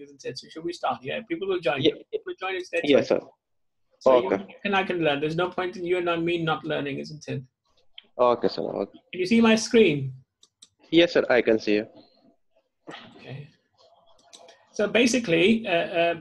isn't it? So should we start? Yeah, people will join. Yeah. People will join instead. Yes, sir. So Okay. you can, I can learn. There's no point in you and not me not learning, isn't it? Okay, sir. Okay. Can you see my screen? Yes, sir. I can see you. Okay. So basically, uh, uh,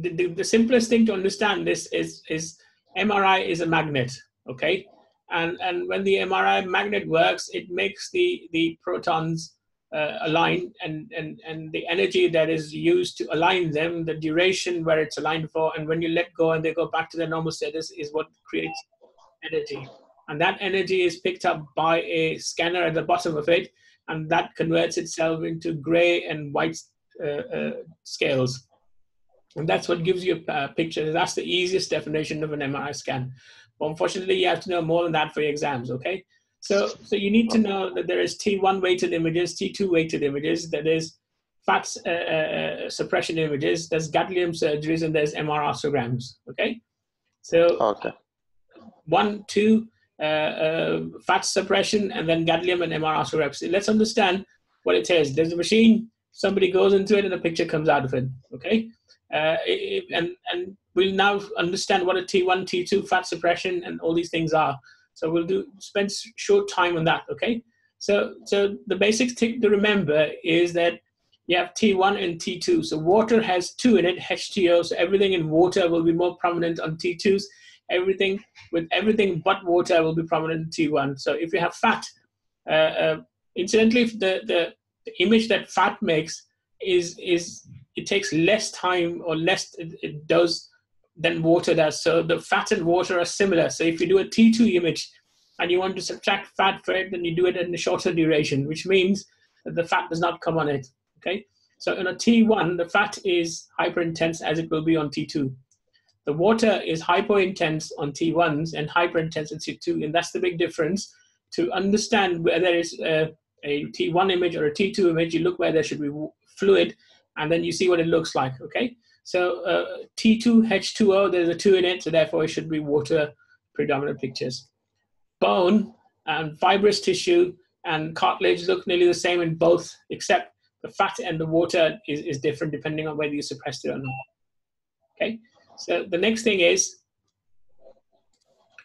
the, the, the simplest thing to understand this is is MRI is a magnet. Okay, and and when the MRI magnet works, it makes the the protons uh, align, and and and the energy that is used to align them, the duration where it's aligned for, and when you let go and they go back to their normal status, is what creates energy. And that energy is picked up by a scanner at the bottom of it, and that converts itself into gray and white uh, uh, scales. And that's what gives you a picture. That's the easiest definition of an MRI scan. But unfortunately, you have to know more than that for your exams, okay? So, so you need to know that there is T1 weighted images, T2 weighted images, that is fat uh, uh, suppression images, there's gadolinium surgeries, and there's MR osteograms, okay? So Okay. one, two, uh, uh, fat suppression, and then gadolinium and MR osteograms. Let's understand what it is. There's a machine, somebody goes into it, and a picture comes out of it. Okay, uh, it, and and we'll now understand what a T1, T2, fat suppression, and all these things are. So we'll do spend short time on that. Okay, so so the basic thing to remember is that you have T1 and T2. So water has two in it, H2O. So everything in water will be more prominent on T2s. Everything with everything but water will be prominent in T1. So if you have fat, uh, uh, incidentally, the, the the image that fat makes is is it takes less time or less it, it does than water does. So the fat and water are similar. So if you do a T2 image and you want to subtract fat for it, then you do it in a shorter duration, which means that the fat does not come on it. Okay. So in a T1, the fat is hyper intense as it will be on T2. The water is hypo intense on T1s and hyper intense on T2, and that's the big difference. To understand whether it's a, a T1 image or a T2 image, you look where there should be fluid, and then you see what it looks like. Okay, so uh, T2 H2O, there's a two in it, so therefore it should be water predominant pictures. Bone and fibrous tissue and cartilage look nearly the same in both, except the fat and the water is, is different depending on whether you suppressed it or not. Okay, so the next thing is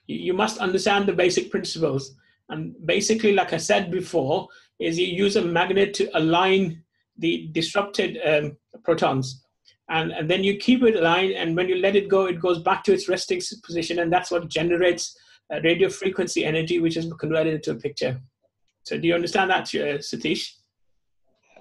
you you must understand the basic principles. And basically, like I said before, is you use a magnet to align the disrupted um, protons. And, and then you keep it aligned, and when you let it go, it goes back to its resting position, and that's what generates uh, radio frequency energy, which is converted into a picture. So, do you understand that, uh, Satish?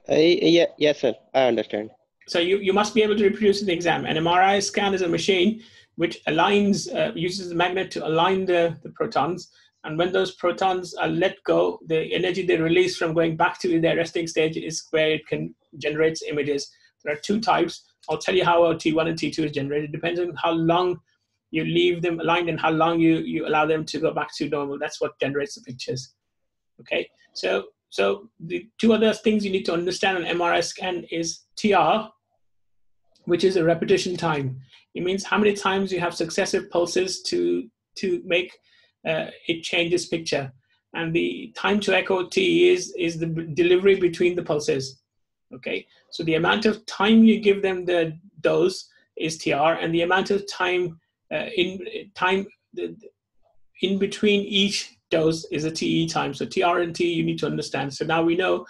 Uh, yeah, yes, sir. I understand. So you, you must be able to reproduce in the exam. An MRI scan is a machine which aligns, uh, uses the magnet to align the, the protons. And when those protons are let go, the energy they release from going back to their resting stage is where it can generate images. There are two types. I'll tell you how T1 and T2 is generated. Depends on how long you leave them aligned and how long you, you allow them to go back to normal. That's what generates the pictures. Okay, so so the two other things you need to understand on MRI scan is TR, which is a repetition time. It means how many times you have successive pulses to to make uh, it change its picture. And the time to echo T is is the delivery between the pulses. Okay, so the amount of time you give them the dose is TR, and the amount of time uh, in time in between each dose is a TE time. So TR and T you need to understand. So now we know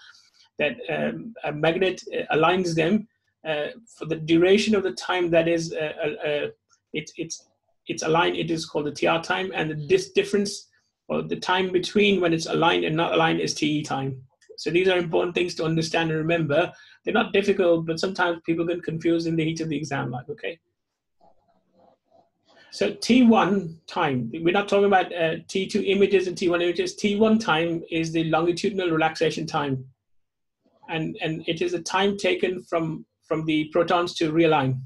that um, a magnet uh, aligns them uh, for the duration of the time that is uh, uh, uh, it's it's it's aligned. It is called the TR time, and the this difference or the time between when it's aligned and not aligned is TE time. So these are important things to understand and remember. They're not difficult, but sometimes people get confused in the heat of the exam. Like okay. So T1 time, we're not talking about uh, T2 images and T1 images. T1 time is the longitudinal relaxation time. And, and it is a time taken from, from the protons to realign.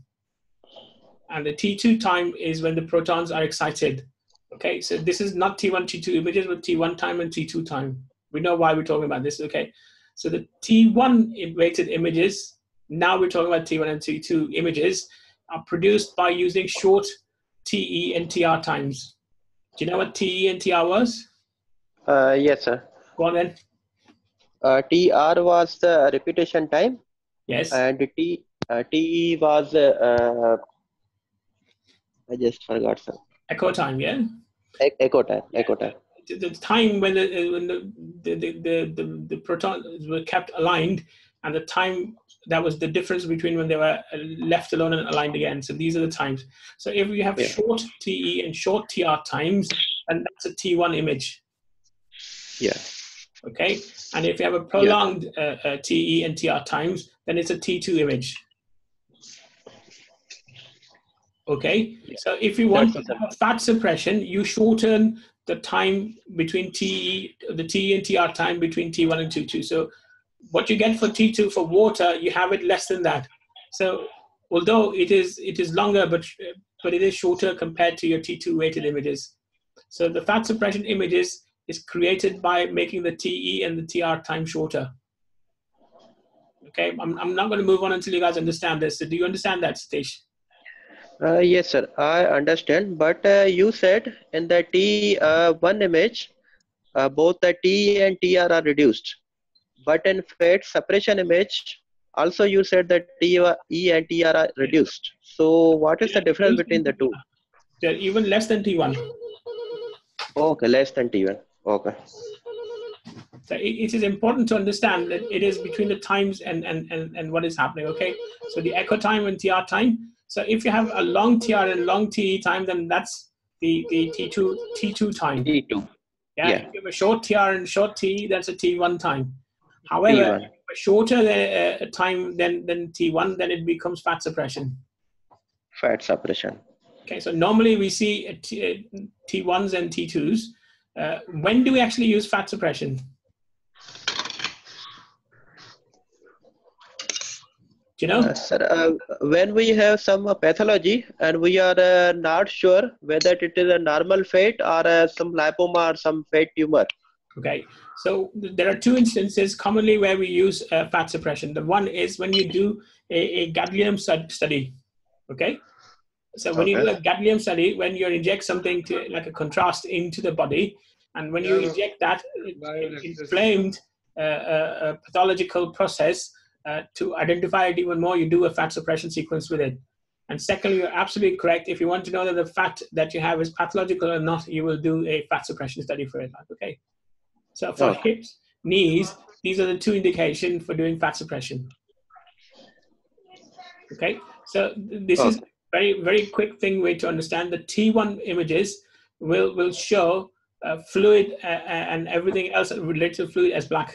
And the T2 time is when the protons are excited. Okay, so this is not T1, T2 images, but T1 time and T2 time. We know why we're talking about this, okay? So the T1 weighted images, now we're talking about T1 and T2 images, are produced by using short TE and TR times. Do you know what TE and TR was? Uh, yes, sir. Go on then. Uh, TR was the repetition time, Yes. and T Uh, TE was, uh, I just forgot, sir. Echo time, yeah? E- echo time, echo time. The, time when the when the the, the, the, the, protons were kept aligned and the time that was the difference between when they were left alone and aligned again. So these are the times. So if you have Yeah. short TE and short TR times, and that's a T1 image. Yeah. Okay, and if you have a prolonged uh, uh, TE and TR times, then it's a T2 image. Okay, so if you want to have a fat suppression, you shorten the time between TE, the TE and TR time between T1 and T2. So what you get for T2 for water, you have it less than that. So although it is it is longer, but but it is shorter compared to your T2 weighted images. So the fat suppression images is created by making the TE and the TR time shorter. Okay, I'm, I'm not going to move on until you guys understand this. So do you understand that, Satish? Uh, yes, sir. I understand. But uh, you said in the T uh, one image, uh, both the T and TR are reduced. But in fat suppression image, also you said that T E and TR are reduced. So what is the difference between the two? They're even less than T1. Okay, less than T1. Okay. So it, it is important to understand that it is between the times and, and, and, and what is happening, okay? So the echo time and TR time. So if you have a long TR and long TE time, then that's the, the T2, T2 time. T2. Yeah? Yeah. If you have a short TR and short TE, that's a T1 time. However, T1. a shorter uh, time than, than T1, then it becomes fat suppression. Fat suppression. Okay, so normally we see uh, T, uh, T1s and T2s. Uh, when do we actually use fat suppression? Do you know? Uh, sir, uh, when we have some uh, pathology and we are uh, not sure whether it is a normal fat or uh, some lipoma or some fat tumor. Okay, so th- there are two instances commonly where we use uh, fat suppression. The one is when you do a, a gadolinium stud- study. Okay, so when you do a Okay. gadolinium study, when you inject something to like a contrast into the body, and when you Yeah. inject that inflamed uh, uh, pathological process uh, to identify it even more, you do a fat suppression sequence with it. And secondly, you're absolutely correct. If you want to know that the fat that you have is pathological or not, you will do a fat suppression study for it. Okay. So for Okay. hips, knees, these are the two indications for doing fat suppression. Okay. So th- this is very very quick thing way to understand. The T1 images will will show uh, fluid uh, uh, and everything else related to fluid as black.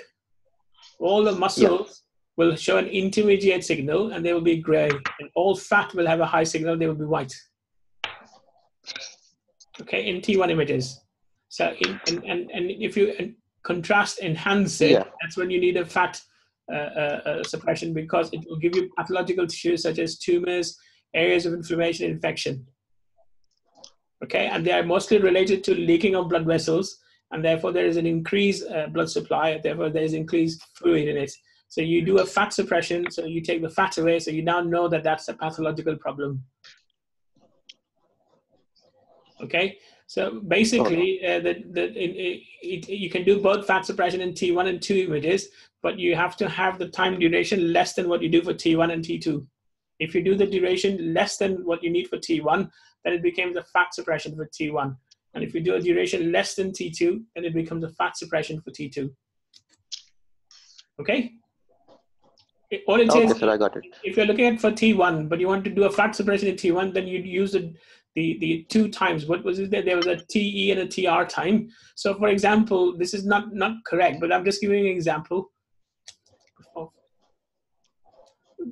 All the muscles will show an intermediate signal and they will be gray, and all fat will have a high signal. They will be white. Okay, in T1 images. So in, and, and and if you contrast enhance it, Yeah. that's when you need a fat uh, uh, uh, suppression because it will give you pathological tissues such as tumors, areas of inflammation, infection. Okay, and they are mostly related to leaking of blood vessels, and therefore there is an increased uh, blood supply. Therefore, there is increased fluid in it. So you do a fat suppression. So you take the fat away. So you now know that that's a pathological problem. Okay, so basically, uh, that that it, it, it, you can do both fat suppression in T1 and T2 images, but you have to have the time duration less than what you do for T1 and T2. If you do the duration less than what you need for T1, then it becomes a fat suppression for T1. And if you do a duration less than T2, then it becomes a fat suppression for T2. Okay? All it Okay, is, sir, I got it. if you're looking at for T1, but you want to do a fat suppression in T1, then you'd use the, the, the two times. What was it there? There was a TE and a TR time. So for example, this is not, not correct, but I'm just giving an example.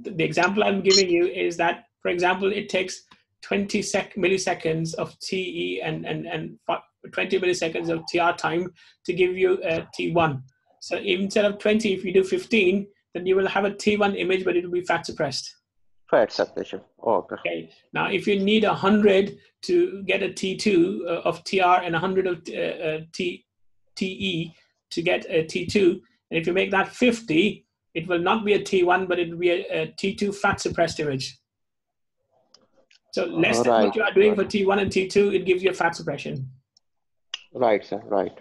The the example I'm giving you is that, for example, it takes 20 sec- milliseconds of TE and, and, and 20 milliseconds of TR time to give you a T1. So instead of 20, if you do 15, then you will have a T1 image, but it will be fat suppressed. Fat suppression. Okay. Okay. Now, if you need 100 to get a T2 uh, of TR and 100 of uh, uh, T, TE to get a T2, and if you make that 50, it will not be a T1, but it will be a, a T2 fat suppressed image. So less than what you are doing for T1 and T2, it gives you a fat suppression. Right, sir. Right.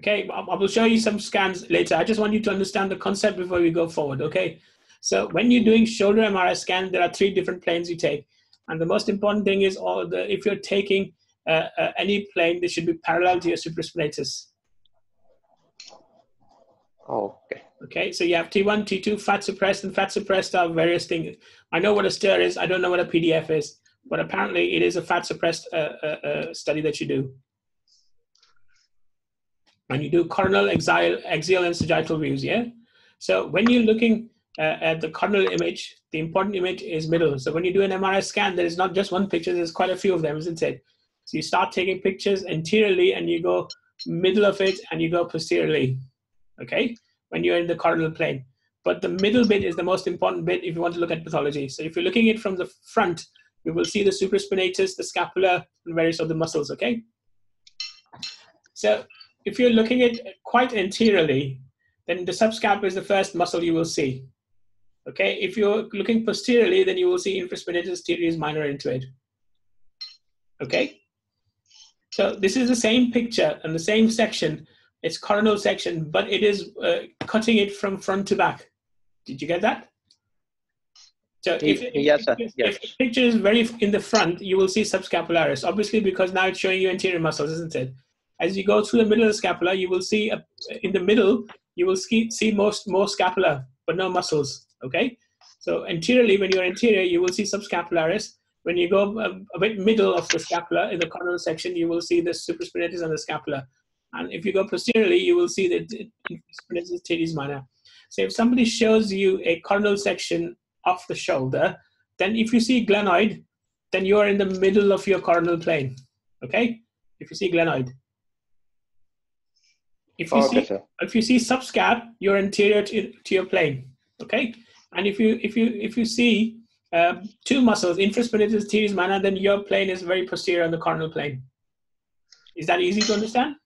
Okay, I I will show you some scans later. I just want you to understand the concept before we go forward. Okay, So when you're doing shoulder MRI scan, there are three different planes you take. And the most important thing is all the, if you're taking uh, uh, any plane, they should be parallel to your supraspinatus. okay. Okay, so you have T1, T2, fat suppressed, and fat suppressed are various things. I know what a STIR is. I don't know what a PDF is, but apparently it is a fat suppressed uh, uh, uh, study that you do. And you do coronal, axial, axial, and sagittal views, yeah? So when you're looking uh, at the coronal image, the important image is middle. So when you do an MRI scan, there is not just one picture, there's quite a few of them, isn't it? So you start taking pictures anteriorly and you go middle of it and you go posteriorly, okay? when you're in the coronal plane. But the middle bit is the most important bit if you want to look at pathology. So if you're looking at it from the front, you will see the supraspinatus, the scapula, and various other muscles, okay? So if you're looking at quite anteriorly, then the subscap is the first muscle you will see. Okay, if you're looking posteriorly, then you will see infraspinatus teres minor into it. Okay, so this is the same picture and the same section, it's coronal section, but it is uh, cutting it from front to back. Did you get that? So if, yes, sir. If, yes. if the picture is very in the front, you will see subscapularis, obviously because now it's showing you anterior muscles, isn't it? As you go through the middle of the scapula, you will see a, in the middle, you will see, see most more scapula, but no muscles, okay? So anteriorly, when you're anterior, you will see subscapularis. When you go a, um, a bit middle of the scapula, in the coronal section, you will see the supraspinatus and the scapula. And if you go posteriorly, you will see the infraspinatus teres minor. So if somebody shows you a coronal section of the shoulder, then if you see glenoid, then you are in the middle of your coronal plane. Okay? If you see glenoid. If you okay, see sir. if you see subscap, you're anterior to, to your plane. Okay? And if you if you if you see um, two muscles, infraspinatus teres minor, then your plane is very posterior on the coronal plane. Is that easy to understand?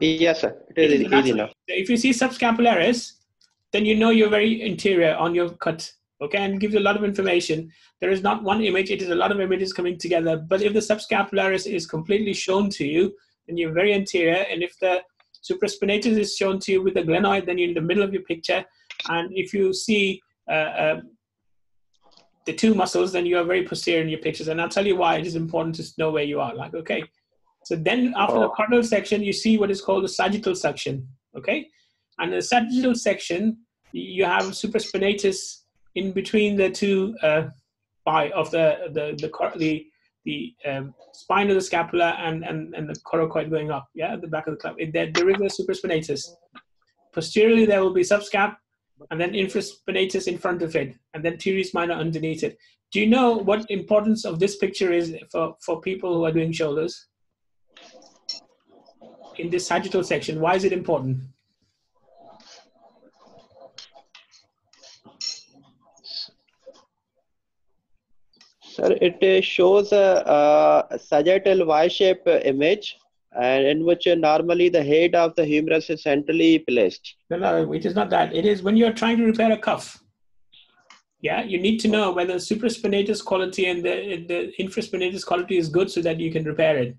Yes, sir. It is easy enough. If you see subscapularis, then you know you're very interior on your cut. Okay, and gives you a lot of information. There is not one image; it is a lot of images coming together. But if the subscapularis is completely shown to you, then you're very anterior. And if the supraspinatus is shown to you with the glenoid, then you're in the middle of your picture. And if you see uh, uh, the two muscles, then you are very posterior in your pictures. And I'll tell you why it is important to know where you are. Like, okay, so then after oh. the coronal section, you see what is called the sagittal section. Okay, and the sagittal section, you have supraspinatus in between the two uh, by of the the the the, the um, spine of the scapula and, and and the coracoid going up. Yeah, at the back of the club. There, there is a supraspinatus. Posteriorly, there will be subscap, and then infraspinatus in front of it, and then teres minor underneath it. Do you know what importance of this picture is for, for people who are doing shoulders? in this sagittal section? Why is it important? Sir, it uh, shows a, a sagittal Y-shaped image and in which uh, normally the head of the humerus is centrally placed. No, no, it is not that. It is when you're trying to repair a cuff. Yeah, you need to know whether supraspinatus quality and the, the infraspinatus quality is good so that you can repair it.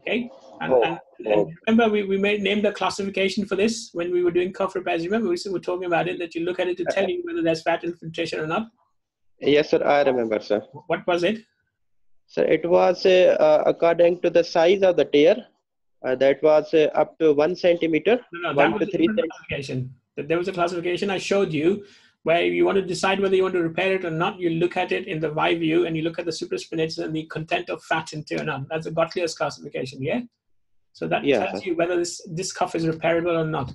Okay? And, oh, and, and oh. remember, we, we made named a classification for this when we were doing cuff repairs. Remember, we were talking about it that you look at it to tell you whether there's fat infiltration or not. Yes, sir. I remember, sir. What was it? So it was uh, according to the size of the tear. Uh, that was uh, up to one centimeter. No, no, one to three classification. There was a classification I showed you where you want to decide whether you want to repair it or not, you look at it in the Y view and you look at the supraspinatus and the content of fat in tear not. That's a Goutallier's classification, yeah? So that yeah. tells you whether this, this cuff is repairable or not.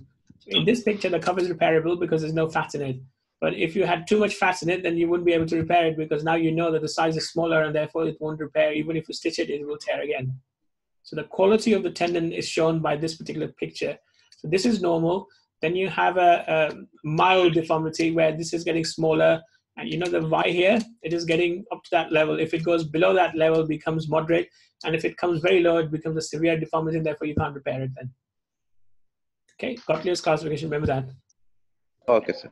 In this picture, the cuff is repairable because there's no fat in it. But if you had too much fat in it, then you wouldn't be able to repair it because now you know that the size is smaller and therefore it won't repair. Even if you stitch it, it will tear again. So the quality of the tendon is shown by this particular picture. So this is normal. Then you have a, a mild deformity where this is getting smaller. And you know the Y here, it is getting up to that level. If it goes below that level, becomes moderate. And if it comes very low, it becomes a severe deformity, and therefore you can't repair it then. Okay, Goutallier's classification, remember that. Okay, sir.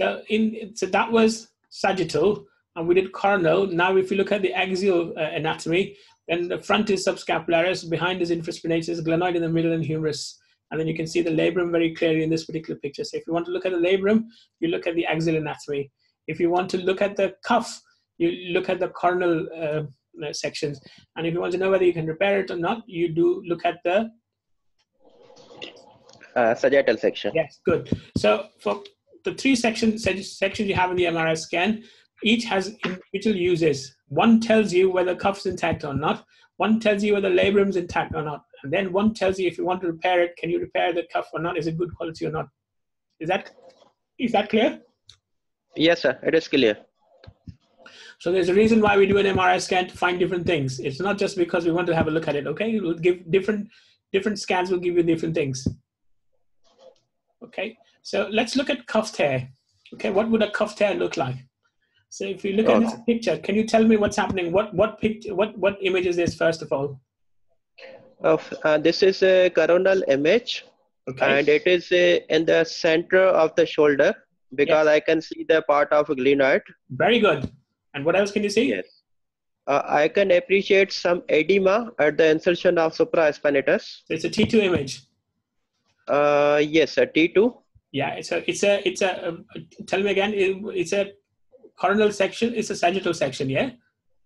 So, in, so that was sagittal, and we did coronal. Now, if you look at the axial uh, anatomy, then the front is subscapularis, behind is infraspinatus, glenoid in the middle, and humerus. and then you can see the labrum very clearly in this particular picture. So if you want to look at the labrum, you look at the axial anatomy. If you want to look at the cuff, you look at the coronal uh, sections. And if you want to know whether you can repair it or not, you do look at the uh, sagittal section. Yes, good. So for the three sections sections you have in the MRI scan, each has individual uses. One tells you whether cuff's intact or not. One tells you whether labrum's intact or not. And then one tells you if you want to repair it, can you repair the cuff or not? Is it good quality or not? Is that is that clear? Yes, sir. It is clear. So there's a reason why we do an MRI scan to find different things. It's not just because we want to have a look at it. Okay, it will give different different scans will give you different things. Okay, so let's look at cuff tear. Okay, what would a cuff tear look like? So if you look at this picture, can you tell me what's happening? What what picture? What what image is this first of all? Of uh, this is a coronal image, okay. and it is uh, in the center of the shoulder because yes. I can see the part of glenoid. Very good. And what else can you see? Yes. Uh, I can appreciate some edema at the insertion of supraspinatus. So it's a T2 image. Uh, yes, a T2. Yeah, it's a, it's a, it's a, uh, tell me again, it, it's a coronal section, it's a sagittal section, yeah?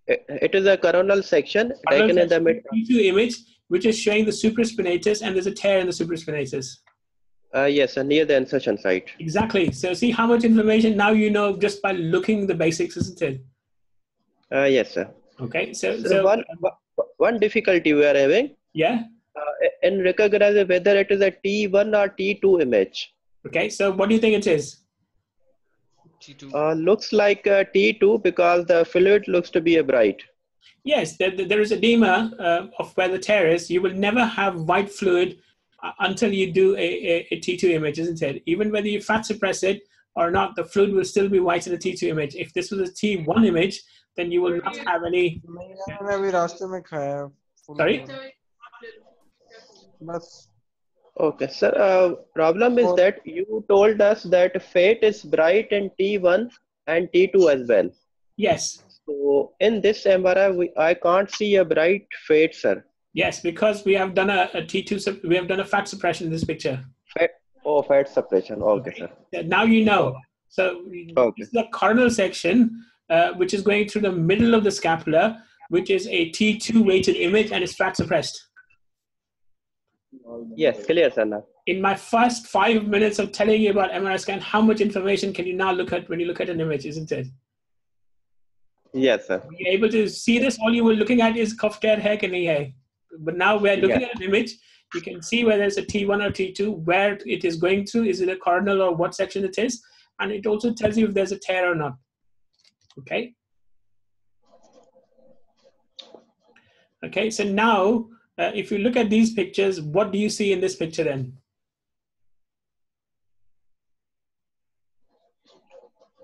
It, is a coronal section coronal taken section, in the mid. T2 image, which is showing the supraspinatus and there's a tear in the supraspinatus. Uh, yes, uh, near the insertion site. Exactly. So see how much information now you know just by looking the basics, isn't it? Uh, yes, sir. Okay. So, so, so one, one difficulty we are having. Yeah. Uh, in recognizing whether it is a T1 or T2 image. Okay. So what do you think it is? T2. Uh, looks like a T2 because the fluid looks to be a bright. Yes, there, there is edema uh, of where the tear is. You will never have white fluid uh, until you do a a, a T2 image, isn't it? Even whether you fat suppress it or not, the fluid will still be white in the T2 image. If this was a T1 image, then you will not have any. Sorry. Okay, sir. Uh, problem is that you told us that fate is bright in T1 and T2 as well. Yes. So in this MRI, we, I can't see a bright fate, sir. Yes, because we have done a a T2, we have done a fat suppression in this picture. Fat, oh, fat suppression. Okay, okay. sir. Now you know. So okay. the coronal section, uh, which is going through the middle of the scapula, which is a T2 weighted image and is fat suppressed. Yes, clear, sir. Now. In my first five minutes of telling you about MRI scan, how much information can you now look at when you look at an image, isn't it? Yes, sir. You're able to see this. All you were looking at is cuff tear hair, and hair. But now we're looking at an image. You can see whether it's a T1 or T2, where it is going through. Is it a coronal or what section it is? And it also tells you if there's a tear or not. Okay. Okay, so now uh, if you look at these pictures, what do you see in this picture then?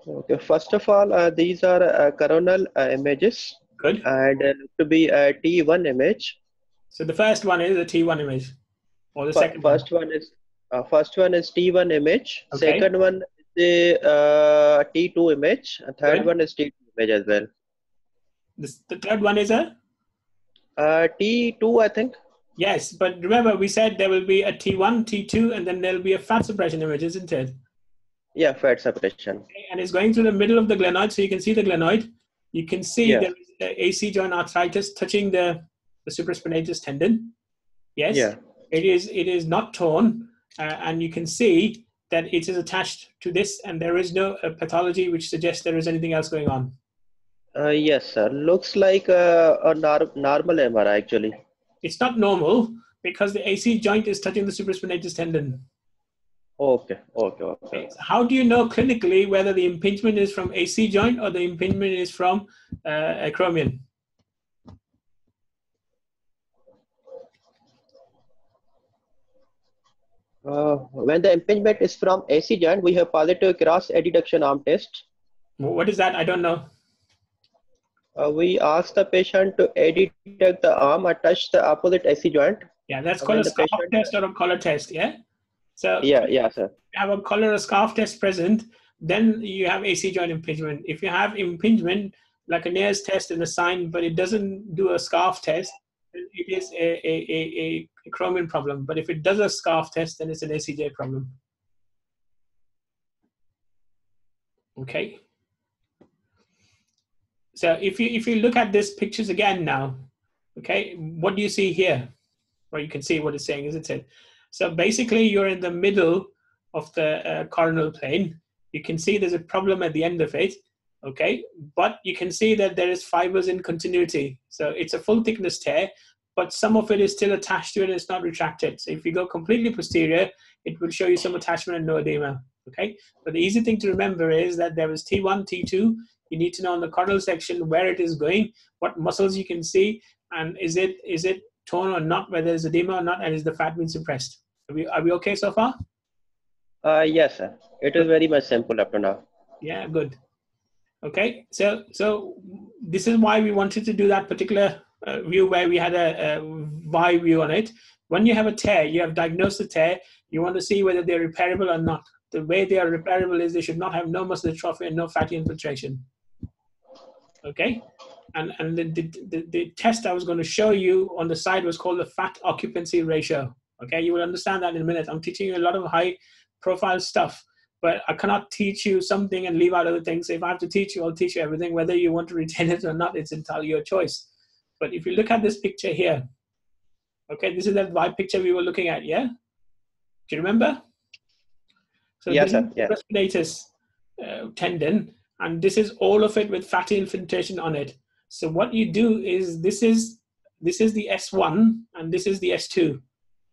Okay, first of all, uh, these are uh, coronal uh, images. Good. And uh, to be a T1 image. So the first one is a T1 image, or the F second. First one, one is uh, first one is T1 image. Okay. Second one is the uh, T2 image. And third Good. one is T2 image as well. This, the third one is a. Uh, T2, I think. Yes, but remember we said there will be a T1, T2, and then there'll be a fat suppression image, isn't it? Yeah, fat suppression. Okay, and it's going through the middle of the glenoid, so you can see the glenoid. You can see yeah. the AC joint arthritis touching the, the supraspinatus tendon. Yes. Yeah. It is. It is not torn, uh, and you can see that it is attached to this, and there is no uh, pathology which suggests there is anything else going on. Uh, yes, sir. Looks like a, a nor- normal MRI actually. It's not normal because the AC joint is touching the supraspinatus tendon. Okay, okay, okay. How do you know clinically whether the impingement is from AC joint or the impingement is from uh, acromion? Uh, when the impingement is from AC joint, we have positive cross adduction arm test. What is that? I don't know. Uh, we ask the patient to adduct the arm touch the opposite AC joint. Yeah, that's called a scarf patient... test or a collar test. Yeah. So yeah, yeah, sir. you have a collar or scarf test present, then you have AC joint impingement. If you have impingement, like a Neer's test and a sign, but it doesn't do a scarf test, it is a, a, a, acromion problem. But if it does a scarf test, then it's an ACJ problem. Okay. So if you if you look at these pictures again now, okay, what do you see here? Well, you can see what it's saying, isn't it? So basically, you're in the middle of the uh, coronal plane. You can see there's a problem at the end of it, okay? But you can see that there is fibers in continuity. So it's a full thickness tear, but some of it is still attached to it and it's not retracted. So if you go completely posterior, it will show you some attachment and no edema, okay? But the easy thing to remember is that there was T1, T2, you need to know in the coronal section where it is going, what muscles you can see, and is it is it torn or not, whether it's edema or not, and is the fat being suppressed. Are we, are we okay so far? Uh, yes, sir. It is very much simple up to now. Yeah, good. Okay, so so this is why we wanted to do that particular uh, view where we had a, a Y view on it. When you have a tear, you have diagnosed the tear. You want to see whether they're repairable or not. The way they are repairable is they should not have no muscle atrophy and no fatty infiltration. Okay, and and the, the, the, test I was going to show you on the side was called the fat occupancy ratio. Okay, you will understand that in a minute. I'm teaching you a lot of high profile stuff, but I cannot teach you something and leave out other things. If I have to teach you, I'll teach you everything. Whether you want to retain it or not, it's entirely your choice. But if you look at this picture here, okay, this is that white picture we were looking at, yeah? Do you remember? So yes, sir. Yeah. Respiratus uh, tendon, and this is all of it with fatty infiltration on it. So what you do is this is this is the S1 and this is the S2.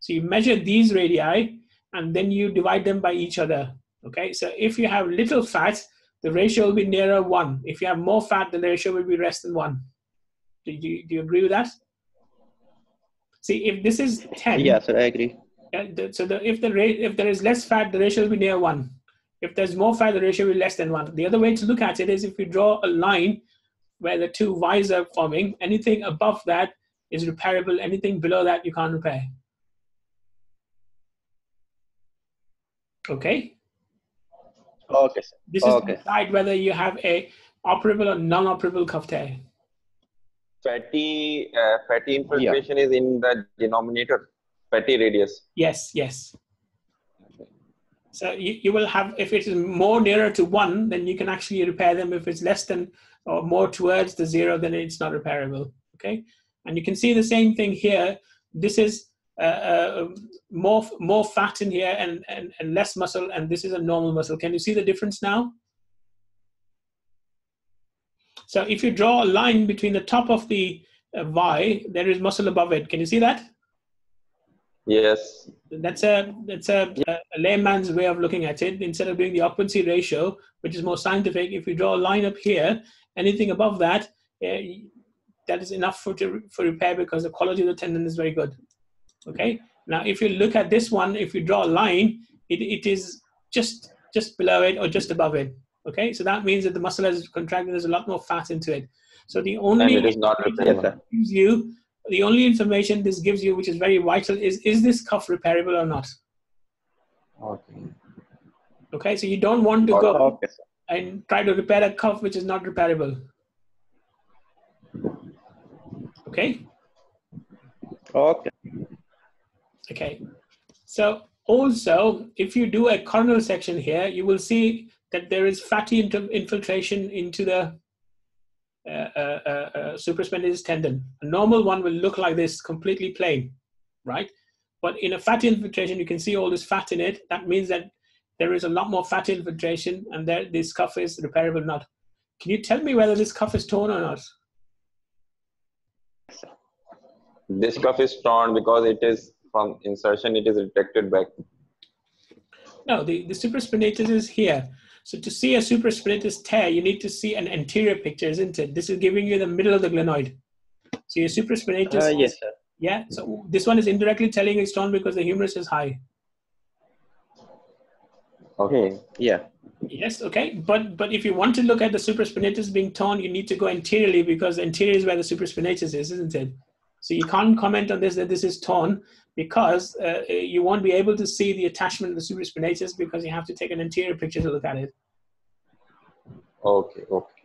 So you measure these radii and then you divide them by each other. Okay, so if you have little fat, the ratio will be nearer one. If you have more fat, the ratio will be less than one. Do you, do you agree with that? See, if this is 10. Yes, I agree. Uh, so the, if, the rate, if there is less fat, the ratio will be near one. If there's more fat, the ratio will be less than one. The other way to look at it is if we draw a line where the two Ys are forming, anything above that is repairable. Anything below that, you can't repair. Okay. Okay. Sir. This is okay. to decide whether you have a operable or non-operable cuff tear. Fatty, uh, fatty infiltration yeah. is in the denominator, fatty radius. Yes, yes. So you, you will have, if it is more nearer to one, then you can actually repair them. If it's less than or more towards the zero, then it's not repairable. Okay. And you can see the same thing here. This is uh, uh, more more fat in here and, and, and less muscle, and this is a normal muscle. Can you see the difference now? So if you draw a line between the top of the uh, Y, there is muscle above it. Can you see that? Yes. That's a that's a, a, layman's way of looking at it. Instead of doing the occupancy ratio, which is more scientific, if you draw a line up here, anything above that, uh, that is enough for to, for repair because the quality of the tendon is very good. Okay. Now, if you look at this one, if you draw a line, it, it is just just below it or just above it. Okay. So that means that the muscle has contracted. There's a lot more fat into it. So the only and it is not you the only information this gives you, which is very vital, is is this cuff repairable or not? Okay. Okay. So you don't want to go okay, and try to repair a cuff which is not repairable. Okay. Okay. Okay. So also, if you do a coronal section here, you will see that there is fatty infiltration into the uh, uh, uh, uh supraspinatus tendon. A normal one will look like this, completely plain, right? But in a fatty infiltration, you can see all this fat in it. That means that there is a lot more fatty infiltration and there, this cuff is repairable not. Can you tell me whether this cuff is torn or not? This cuff is torn because it is from insertion, it is retracted back. No, the, the supraspinatus is here. So to see a supraspinatus tear, you need to see an anterior picture, isn't it? This is giving you the middle of the glenoid. So your supraspinatus. Uh, yes, sir. Yeah. So this one is indirectly telling it's torn because the humerus is high. Okay. Yeah. Yes. Okay. But but if you want to look at the supraspinatus being torn, you need to go anteriorly because anterior is where the supraspinatus is, isn't it? So you can't comment on this that this is torn because uh, you won't be able to see the attachment of the supraspinatus because you have to take an interior picture to look at it. Okay, okay.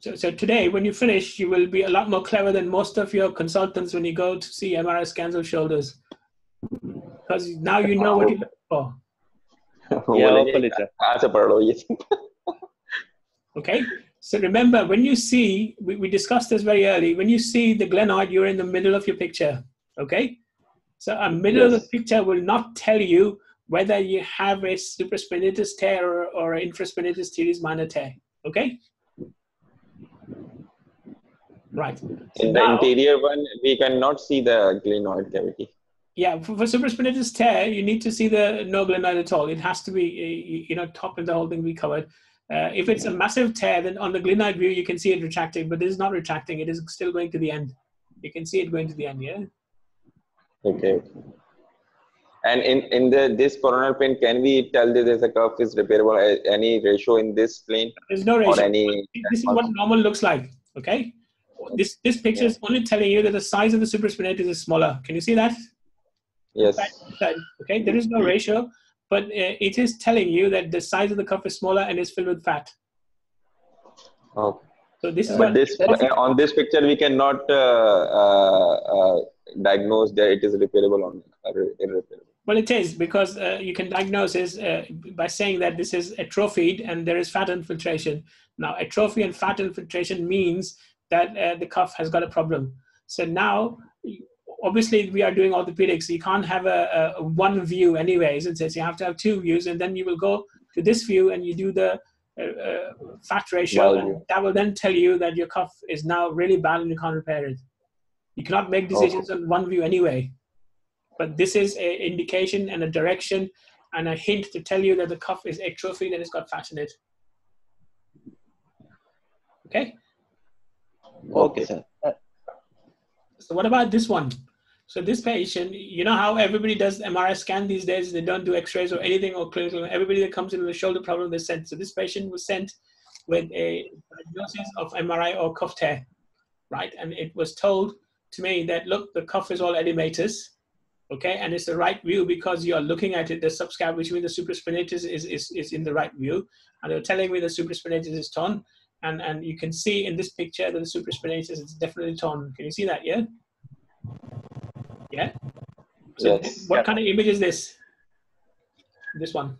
So, so today, when you finish, you will be a lot more clever than most of your consultants when you go to see MRI scans of shoulders. Because now you know what you look for. yeah, okay. So remember, when you see, we, we discussed this very early, when you see the glenoid, you're in the middle of your picture. Okay. So a middle of the picture will not tell you whether you have a supraspinatus tear or, or an infraspinatus teres minor tear. Okay. Right. So in the now- interior one we cannot see the glenoid cavity Yeah, for, for supraspinatus tear, you need to see the no glenoid at all. It has to be, uh, you know, top and the whole thing be covered. Uh, if it's a massive tear, then on the glenoid view, you can see it retracting, but this is not retracting. It is still going to the end. You can see it going to the end, yeah? okay and in in the this coronal plane can we tell that there's a curve is repairable any ratio in this plane There's no ratio. any This is what normal looks like, okay? This, this picture is only telling you that the size of the supraspinatus is smaller. Can you see that? yes Okay, there is no ratio, but uh, it is telling you that the size of the cuff is smaller and is filled with fat. okay So this is but what this on this picture we cannot uh, uh, uh, diagnose that it is repairable or irreparable Well, it is because uh, you can diagnose this uh, by saying that this is atrophied and there is fat infiltration. Now, atrophy and fat infiltration means that uh, the cuff has got a problem. So now, obviously, we are doing orthopedics. So you can't have a, a, a one view, anyways. It says you have to have two views, and then you will go to this view and you do the uh, uh, fat ratio, Value. and that will then tell you that your cuff is now really bad and you can't repair it. You cannot make decisions on one view anyway but this is an indication and a direction and a hint to tell you that the cuff is atrophied and it's got fat in it. Okay, Okay, sir. so what about this one? So this patient, you know how everybody does MRI scan these days, they don't do x-rays or anything or clinical, everybody that comes in with a shoulder problem, they're sent. So this patient was sent with a diagnosis of MRI or cuff tear, right? And it was told to me that, look, the cuff is all edematous, okay? And it's the right view because you're looking at it, the subscap, which means the supraspinatus is, is, is in the right view. And they're telling me the supraspinatus is torn. And, and you can see in this picture that the supraspinatus is definitely torn. Can you see that, yeah? Yeah? So Yes. what kind of image is this? This one.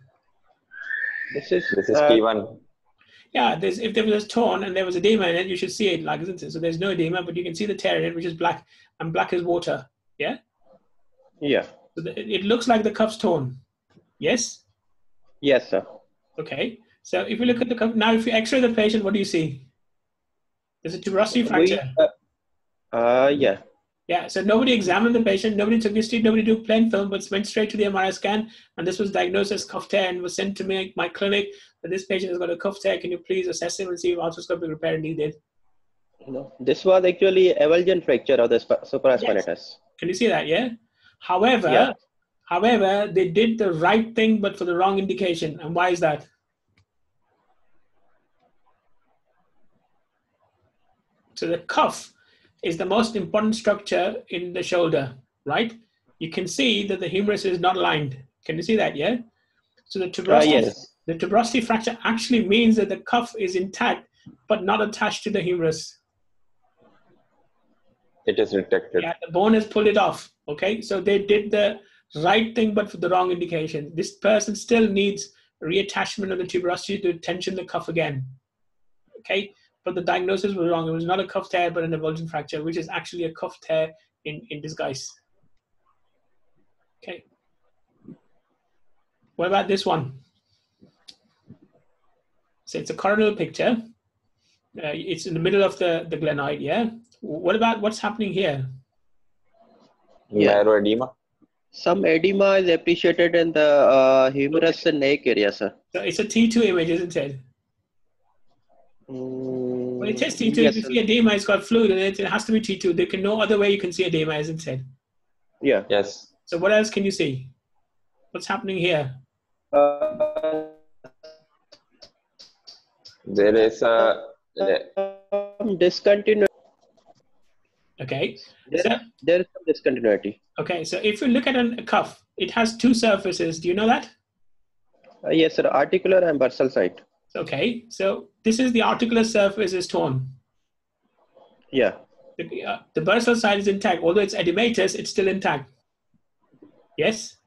This is, this is uh, p1 Yeah, there's, if there was a torn and there was a edema in it, you should see it, like, isn't it? So there's no edema, but you can see the tear in it, which is black, and black is water. Yeah? yeah. So the, it looks like the cuff's torn. Yes? Yes, sir. Okay. So if you look at the cup now if you x-ray the patient, what do you see? There's a tuberosity We, fracture. uh, uh, yeah. Yeah, so nobody examined the patient, nobody took history, nobody did plain film, but went straight to the MRI scan, and this was diagnosed as cuff tear and was sent to me, my clinic, that this patient has got a cuff tear, can you please assess him and see if arthroscopic repair needed? No, this was actually avulsion fracture of the sp- supraspinatus. Can you see that, yeah? However, Yeah. however, they did the right thing, but for the wrong indication, and why is that? So the cuff is the most important structure in the shoulder, right? You can see that the humerus is not aligned. Can you see that? Yeah. So the uh, tuberosity, yes. the tuberosity fracture actually means that the cuff is intact but not attached to the humerus. it is retracted Yeah, the bone has pulled it off. Okay, so they did the right thing but for the wrong indication. This person still needs reattachment of the tuberosity to tension the cuff again. Okay, but the diagnosis was wrong. It was not a cuff tear but an avulsion fracture, which is actually a cuff tear in, in disguise. Okay. What about this one? So it's a coronal picture. Uh, it's in the middle of the, the glenoid, yeah? What about what's happening here? Yeah. marrow edema Some edema is appreciated in the uh, humerus and neck area, sir. So it's a T2 image, isn't it? Mm, When it is T2, yes, if you sir. see edema, it's got fluid in it. It has to be T2. There can no other way you can see edema, isn't it? Yeah. yes So what else can you see? What's happening here? Uh, there is a some discontinuity. Okay. There, So, there is some discontinuity. okay. So if you look at an- a cuff, it has two surfaces. Do you know that? Uh, yes, sir. Articular and bursal site. Okay, so this is the articular surface is torn. Yeah. The, uh, the bursal side is intact. Although it's edematous, it's still intact. Yes?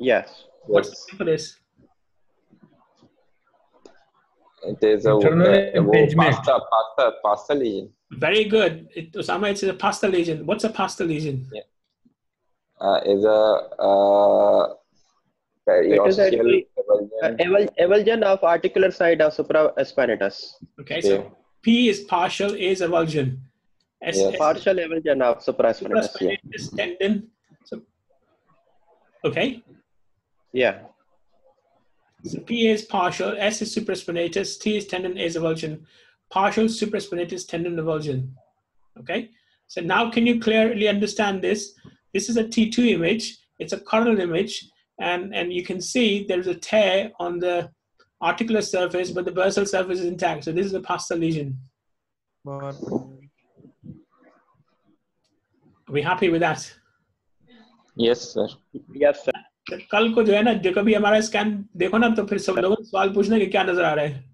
Yes. What's the name for this? It is a, a, a impingement. PASTA, PASTA, PASTA lesion. Very good. It, Osama, it's a PASTA lesion. What's a PASTA lesion? Yeah. Uh, is a uh, It is actually avulsion. Uh, avulsion of articular side of supraspinatus. Okay, so P is partial, A is avulsion. S, Yeah. S- Partial avulsion of supraspinatus. Yeah. supraspinatus tendon. So, okay, Yeah. so P is partial, S is supraspinatus, T is tendon, A is avulsion. Partial supraspinatus tendon avulsion. Okay, so now can you clearly understand this? This is a T2 image, it's a coronal image, and, and you can see there's a tear on the articular surface, but the bursal surface is intact. So this is a PASTA lesion. But Are we happy with that? Yes, sir. Yes, sir. कल को जो है ना जो कभी हमारा scan देखो ना तो फिर सब लोगों को सवाल पूछने कि क्या नजर आ रहा है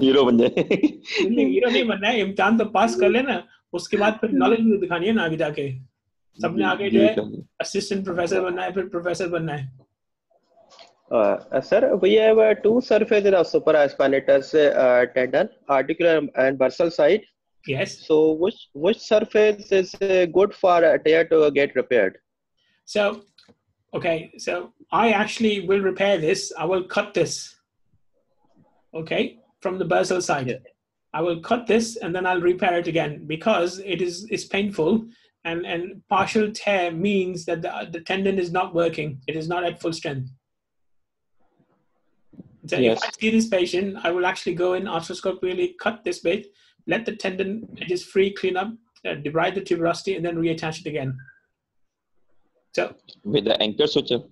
हीरो बन जाए हीरो नहीं बनना है इम्तिहान तो पास कर लेना उसके बाद फिर नॉलेज भी दिखानी है ना आगे जाके सबने आगे जो है असिस्टेंट प्रोफेसर बनना है फिर प्रोफेसर बनना है Uh, uh, sir, we have uh, two surfaces of supraspinatus uh, tendon, articular and bursal side. Yes So, which which surface is uh, good for a tear to get repaired? So, okay, so I actually will repair this. I will cut this. Okay, from the bursal side. Yeah. I will cut this and then I'll repair it again because it is it's painful and and partial tear means that the, the tendon is not working. It is not at full strength. So Yes. if I see this patient, I will actually go in arthroscope really cut this bit, let the tendon edges free, clean up, uh, debride the tuberosity, and then reattach it again. So with the anchor suture.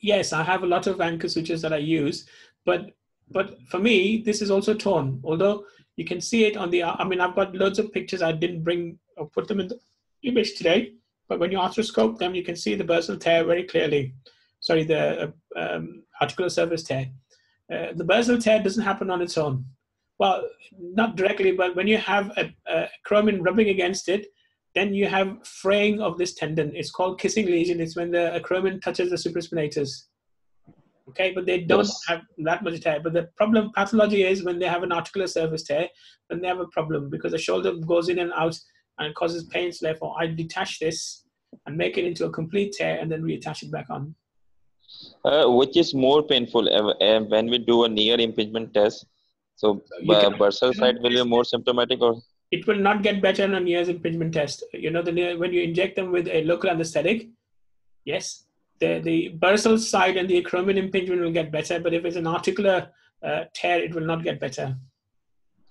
yes, I have a lot of anchor sutures that I use, but but for me, this is also torn. Although you can see it on the, I mean, I've got loads of pictures. I didn't bring or put them in the image today, but when you arthroscope them, you can see the bursal tear very clearly. Sorry, the uh, um, articular surface tear. Uh, the bursal tear doesn't happen on its own. Well, not directly, but when you have a, a chromin rubbing against it, then you have fraying of this tendon. It's called kissing lesion. It's when the acromion touches the supraspinatus. Okay, but they don't Yes. have that much tear. But the problem pathology is when they have an articular surface tear, then they have a problem because the shoulder goes in and out and causes pain. So therefore, I detach this and make it into a complete tear and then reattach it back on. Uh, which is more painful uh, uh, when we do a Neer impingement test? So, uh, bursal side will be more symptomatic or It will not get better on a Neer impingement test. You know, the Neer, when you inject them with a local anesthetic, yes, the, the bursal side and the acromion impingement will get better. But if it's an articular uh, tear, it will not get better.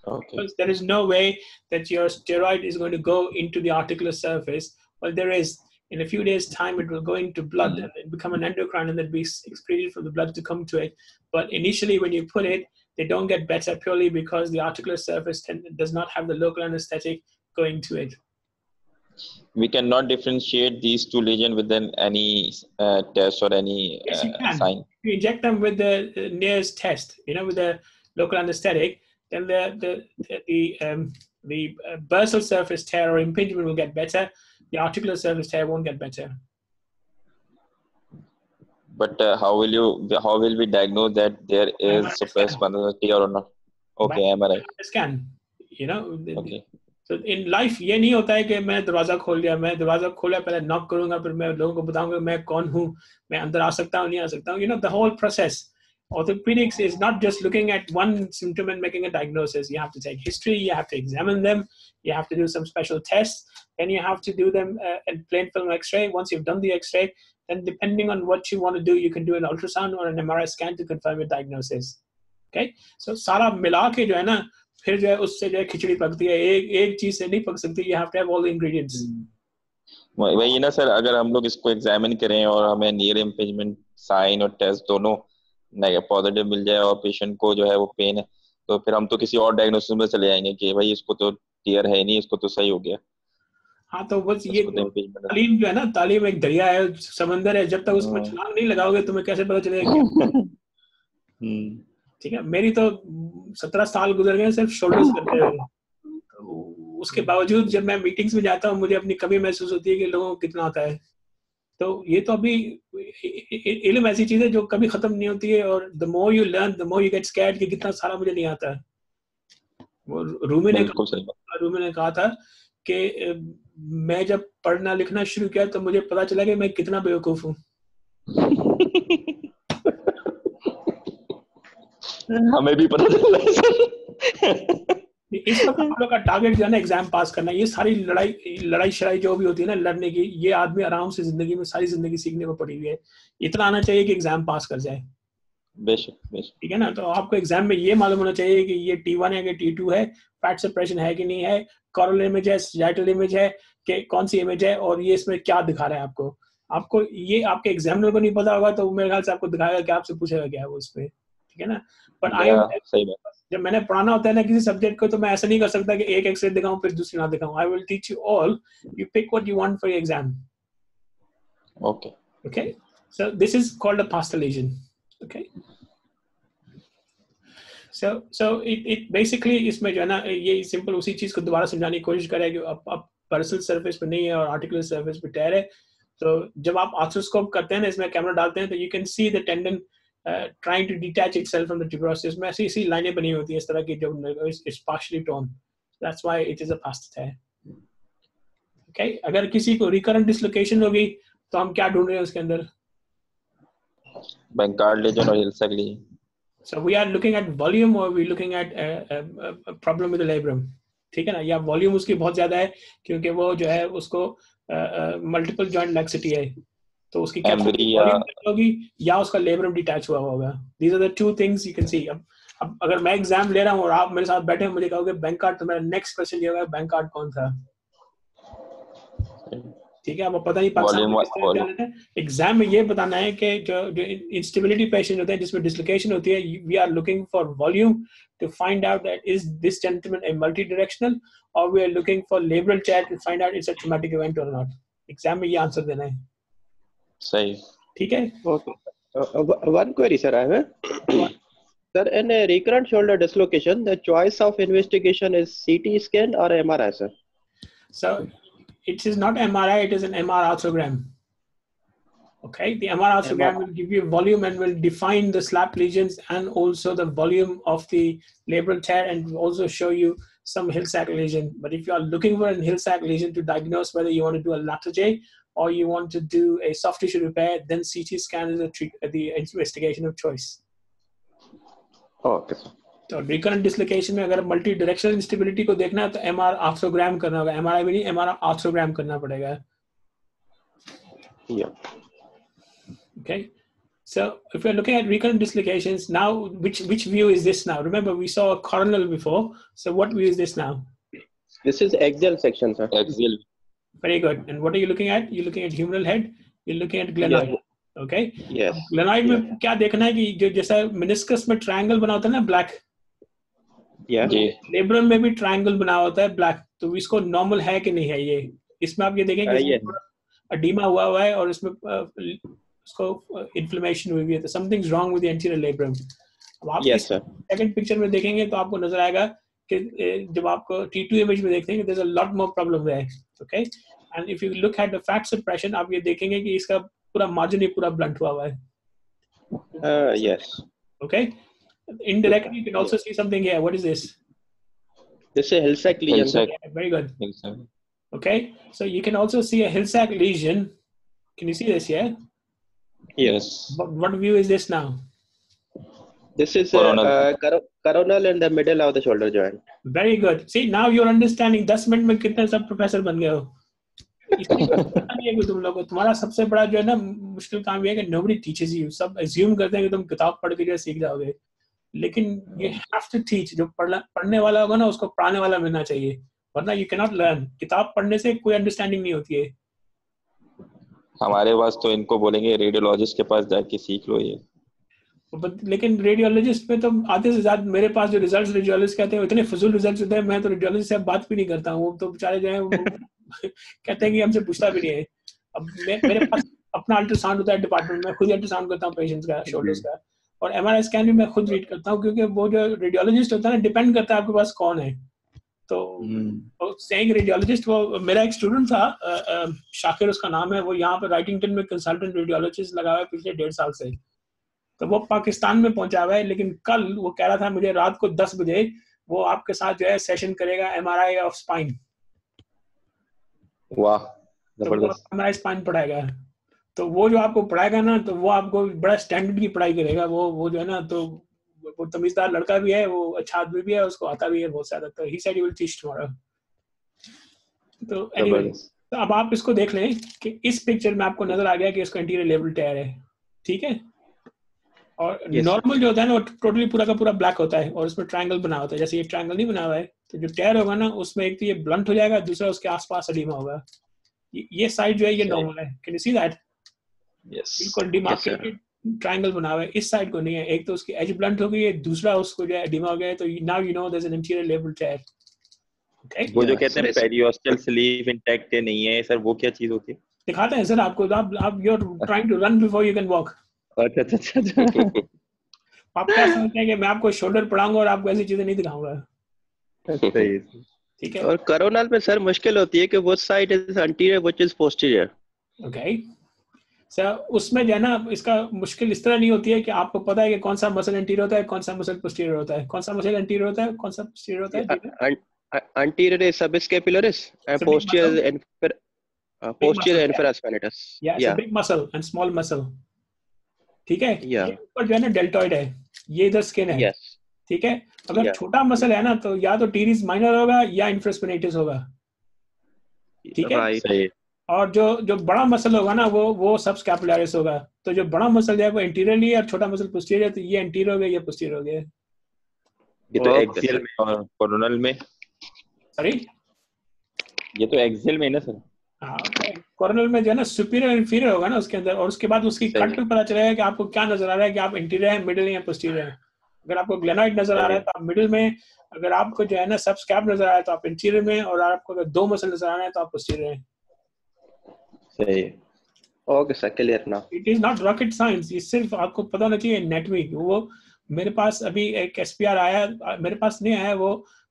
Okay? Because there is no way that your steroid is going to go into the articular surface. Well, there is. In a few days' time, it will go into blood and it become an endocrine and then be excreted from the blood to come to it. But initially, when you put it, they don't get better purely because the articular surface does not have the local anesthetic going to it. We cannot differentiate these two lesions within any uh, test or any Yes, you uh, can. sign. You inject them with the uh, Neer's test, you know, with the local anesthetic, then the the the, the, um, the uh, bursal surface tear or impingement will get better. The articular surface tear won't get better. But uh, how will you? How will we diagnose that there is MRI suppressed scan. spontaneous tear or not? Okay, MRI. Scan, you know. the- Okay. So in life ये नहीं होता है कि मैं दरवाजा खोल लिया मैं दरवाजा खोला पहले नॉक करूंगा फिर मैं लोगों को बताऊंगा मैं कौन हूँ मैं अंदर आ सकता हूँ नहीं आ सकता हूँ you know the whole process orthopedics is not just looking at one symptom and making a diagnosis you have to take history you have to examine them you have to do some special tests then you have to do them uh, in plain film x-ray once you've done the x-ray then depending on what you want to do you can do an ultrasound or an MRI scan to confirm your diagnosis okay so सारा मिला के जो है ना फिर जो है उससे जो है खिचड़ी पकती है एक एक चीज से नहीं पक सकती you have to have all the ingredients वही वही ना सर अगर हम लोग इसको एग्जामिन करें और हमें नियर इम्पेजमेंट साइन और टेस्ट दोनों पॉजिटिव मिल जाए और पेशेंट को जो है वो पेन है तो फिर हम तो किसी और डायग्नोसिस में चले जाएँगे कि भाई इसको तो टीयर है नहीं इसको तो सही हो गया। हाँ तो बस ये तो है। तालीम जो है ना तालीम एक दरिया है समंदर है जब तक उसमें हाँ। छलांग नहीं लगाओगे तुम्हें कैसे पता चलेगा? हम्म। ठीक है मेरी तो सत्रह साल गुजर गए सिर्फ़ शोल्डर्स करते हुए। तो उसके बावजूद जब मैं मीटिंग्स में जाता हूँ मुझे अपनी कमी महसूस होती है कि लोगों को कितना आता है। तो ये तो अभी इल्म ऐसी चीज़ है जो कभी खत्म नहीं होती है और the more you learn the more you get scared कि कितना सारा मुझे नहीं आता है। वो रूमी ने बात। रूमी ने कहा था कि मैं जब पढ़ना लिखना शुरू किया तो मुझे पता चला कि मैं कितना बेवकूफ़ हूँ। हमें भी पता चल। इस हम लोग का टारगेट जो है ना एग्ज़ाम पास करना ये सारी लड़ाई लड़ाई शड़ाई जो भी होती है ना लड़ने की ये आदमी आराम से ज़िंदगी में सारी ज़िंदगी सीखने को पड़ी हुई है। इतना आना चाहिए कि एग्ज़ाम पास कर जाए। बेशक बेशक। ठीक है ना? तो आपको एग्ज़ाम में ये मालूम होना चाहिए कि ये टी वन है कि टी टू है फैट सेपरेशन है कि नहीं है कॉरल इमेज है जाइटल इमेज है कि कौन सी इमेज है और ये इसमें क्या दिखा रहा है आपको। आपको ये आपके एग्जामिनर को नहीं पता होगा तो मेरे ख्याल से आपको दिखाएगा कि आपसे पूछेगा क्या है वो इसमें ठीक है ना? बट आई सही बात। जब मैंने पढ़ाना होता है ना किसी सब्जेक्ट को तो मैं ऐसा नहीं कर सकता कि एक एक्सरे दिखाऊँ फिर दूसरी ना दिखाऊँ। I will teach you all you pick what you want for your exam okay okay? So this is called a pastel lesion. Okay? So so it, it basically इसमें जो है ना ये सिंपल उसी चीज़ को दोबारा समझाने की कोशिश करें कि अब अब पर्सनल सरफेस पे नहीं है और आर्टिकुलर सरफेस पे टैर है। तो जब आप आर्थ्रोस्कोप करते हैं ना इसमें कैमरा डालते हैं तो you can see the tendon trying to detach itself from the tuberosis में ऐसी ऐसी लाइनें बनी होती हैं इस तरह की जो it's partially torn that's why it is a past है ओके अगर किसी को रिकरेंट डिसलोकेशन होगी तो हम क्या ढूंढ रहे हैं उसके अंदर? बैंकार्ड लेजन और Hill Sachs lesion So we are looking at volume or we looking at a, a, a problem with the labrum. ठीक है ना? या वॉल्यूम उसकी बहुत ज़्यादा है क्योंकि वो जो है उसको मल्टीपल जॉइंट लैक्सिटी है। तो उसकी होगी या उसका लेब्रम डिटैच हुआ होगा? These are the two things you can see अब अब अगर मैं एग्ज़ाम ले रहा हूँ और आप मेरे साथ बैठे मुझे कहोगे बैंक कार्ड तो मेरा नेक्स्ट क्वेश्चन ये होगा बैंक कार्ड कौन था ठीक है आपको पता नहीं पाकिस्तान एग्ज़ाम में ये बताना है कि जो जो इंस्टेबिलिटी पेशेंट होते हैं जिसमें डिसलोकेशन होती है we are looking for volume to find out that is this gentleman a multi directional और we are looking for labral chat to find out it's a traumatic event और not exam में ये answer देना है। सही। ठीक है? Okay uh, uh, one query sir i sir, in uh, in a recurrent shoulder dislocation the choice of investigation is ct scan or mri sir? So it is not mri it is an mr gram. okay? The mr also gram will give you volume and will define the slap lesions and also the volume of the labral tear and also show you some Hill-Sachs lesion. But if you are looking for an Hill-Sachs lesion to diagnose whether you want to do a Latarjet or you want to do a soft tissue repair, then CT scan is the, treat, the investigation of choice. Okay, sir. तो recurrent dislocation में अगर multi directional instability को देखना है तो M R आर्थ्रोग्राम करना होगा M भी नहीं एम आर आर्थ्रोग्राम करना पड़ेगा Yeah. okay so if you're looking at recurrent dislocations now which which view is this now remember we saw a coronal before so what view is this now This is axial section, sir. Axial Very good. And what are you looking at? You're looking at humeral head. You're looking at glenoid okay? Yes. glenoid में क्या देखना है कि जो जैसा meniscus में triangle बना होता है ना black? लेब्रम में भी ट्रायंगल बना होता है ब्लैक तो इसको नॉर्मल है कि नहीं है ये? इसमें आप ये देखेंगे Uh, अडीमा हुआ हुआ है और इसमें uh, इन्फ्लेमेशन हुई हुई है। Something wrong with anterior labrum अब आप सेकंड पिक्चर में देखेंगे तो आपको नज़र आएगा कि जब आपको T2 इमेज में देखते हैं a lot more problem there okay and if you look at the fact suppression आप ये देखेंगे कि इसका पूरा मार्जिन ही पूरा ब्लंट हुआ हुआ है Yes. Okay. indirectly you can also see something here. What is this? This is a Hill-Sachs lesion very good. Okay? So you can also see a Hill-Sachs lesion. Can you see this here? Yes. What, view is this now? This is uh, coronal. Uh, uh, in the middle of the shoulder joint. Very good. See, now you're understanding. 10 minute में कितने सब professor बन गए कि तुम लोगों तुम्हारा सबसे बड़ा जो है ना, मुश्किल काम ये है कि nobody teaches you. सब assume करते हैं कि तुम किताब पढ़ के जो सीख जाओगे लेकिन you have to teach. जो पढ़ना पढ़ने वाला होगा ना, उसको पढ़ाने वाला मिलना चाहिए वरना you cannot learn. किताब पढ़ने से कोई अंडरस्टैंडिंग नहीं होती है हमारे पास तो इनको बोलेंगे रेडियोलॉजिस्ट के पास जाके सीख लो ये लेकिन रेडियोलॉजिस्ट में तो आधे से ज़्यादा मेरे पास जो रिजल्ट्स रेडियोलॉजिस्ट कहते हैं इतने फजूल रिजल्ट्स होते हैं मैं तो रेडियोलॉजिस्ट से बात भी नहीं करता हूँ। तो बेचारे जो है कहते हैं कि हमसे पूछता भी नहीं है। अब मैं, मेरे पास अपना अल्ट्रासाउंड होता है डिपार्टमेंट में खुद अल्ट्रासाउंड करता हूँ पेशेंट्स का शोल्डर्स का। और एम स्कैन भी मैं खुद रीड करता हूँ क्योंकि वो जो रेडियोलॉजिस्ट होता है ना डिपेंड करता है आपके पास कौन है। तो सेइंग रेडियोलॉजिस्ट वो मेरा एक स्टूडेंट था शाकिर उसका नाम है वो यहाँ पर राइटिंगटन में कंसल्टेंट रेडियोलॉजिस्ट लगा हुआ है पिछले डेढ़ साल से। तो वो पाकिस्तान में पहुँचा हुआ है लेकिन कल वो कह रहा था मुझे रात को दस बजे वो आपके साथ जो है सेशन करेगा M R I of spine वाह एम आर आई स्पाइन पढ़ाएगा। तो वो जो आपको पढ़ाएगा ना तो वो आपको बड़ा स्टैंडर्ड की पढ़ाई करेगा। वो वो जो है ना तो वो तमीजदार लड़का भी है वो अच्छा आदमी भी है उसको आता भी है बहुत ज़्यादा। तो he said you will teach tomorrow तो एनीवे तो अब आप इसको देख लें कि इस पिक्चर में आपको नज़र आ गया कि इसका इंटीरियर लेवल टायर है। ठीक है? और नॉर्मल yes. जो होता है ना वो टोटली पूरा का पूरा ब्लैक होता है और उसमें ट्रायंगल बना होता है। जैसे ये ट्रायंगल नहीं बना हुआ है तो जो टायर होगा ना उसमें एक तो ये ब्लंट हो जाएगा दूसरा उसके आसपास अडीमा होगा। ये साइड जो है ये नॉर्मल है। Can you see that yes बिल्कुल डिमार्केटेड ट्रायंगल बना हुआ है। इस साइड को नहीं है। एक तो उसकी एज ब्लंट हो गई है दूसरा उसको जो है एडिमा हो गया है तो now you know there is an interior level tear okay वो जो कहते हैं पेरियोस्टल स्लीव इंटैक्ट नहीं है सर वो क्या चीज़ होती है? दिखाते हैं सर आपको आप आप you are trying to run before you can walk अच्छा अच्छा अच्छा, अच्छा। आप क्या समझते हैं कि मैं आपको शोल्डर पढ़ाऊँगा और आपको ऐसी चीज़ें नहीं दिखाऊँगा? सही। ठीक है। और कोरोनल में सर मुश्किल होती है कि वो side is anterior which is posterior okay sir उसमें जो है ना इसका मुश्किल इस तरह नहीं होती है कि आपको पता है कि कौन सा मसल एंटीरियर होता है कौन सा मसल पोस्टीरियर होता है। कौन सा मसल एंटीरियर होता है कौन सा पोस्टीरियर होता है? Anterior is subscapularis and posterior infer uh, posterior infraspinatus. Yeah, yeah. big muscle and small muscle. ठीक है? yeah. ऊपर जो है ना डेल्टॉइड है। ये इधर स्किन है। Yes. ठीक है? अगर yeah. छोटा मसल है ना तो या तो टीरिस माइनर होगा या इंफ्रास्पिनेटिस होगा। ठीक है? Right. और जो जो बड़ा मसल होगा ना वो वो सब स्कैपुलरिस होगा। तो जो बड़ा मसल है वो इंटीरियरली और छोटा मसल पोस्टीरियर तो ये इंटीरियर हो गया ये पोस्टीरियर हो गया। ये तो एक्सियल में। और कोरोनल में। सॉरी ये तो एक्सियल में है ना सर हाँ कोरोनल में जो है ना सुपीरियर इंफीरियर होगा ना उसके अंदर और उसके बाद उसकी कट पता चलेगा कि आपको क्या नज़र आ रहा है कि आप इंटीरियर है मिडिल या पोस्टीरियर है। अगर आपको ग्लेनॉइड नज़र आ रहा है तो आप मिडिल में अगर आपको जो है ना सब स्कैप नज़र आ रहा है तो आप इंटीरियर में और आपको अगर दो मसल नज़र आ रहे हैं तो आप पोस्टीरियर हैं। सही ओके सर क्लियर ना it is not rocket science ये सिर्फ़ आपको पता होना चाहिए एनाटॉमी वो मेरे पास अभी एक एसपीआर आया मेरे पास नहीं आया वो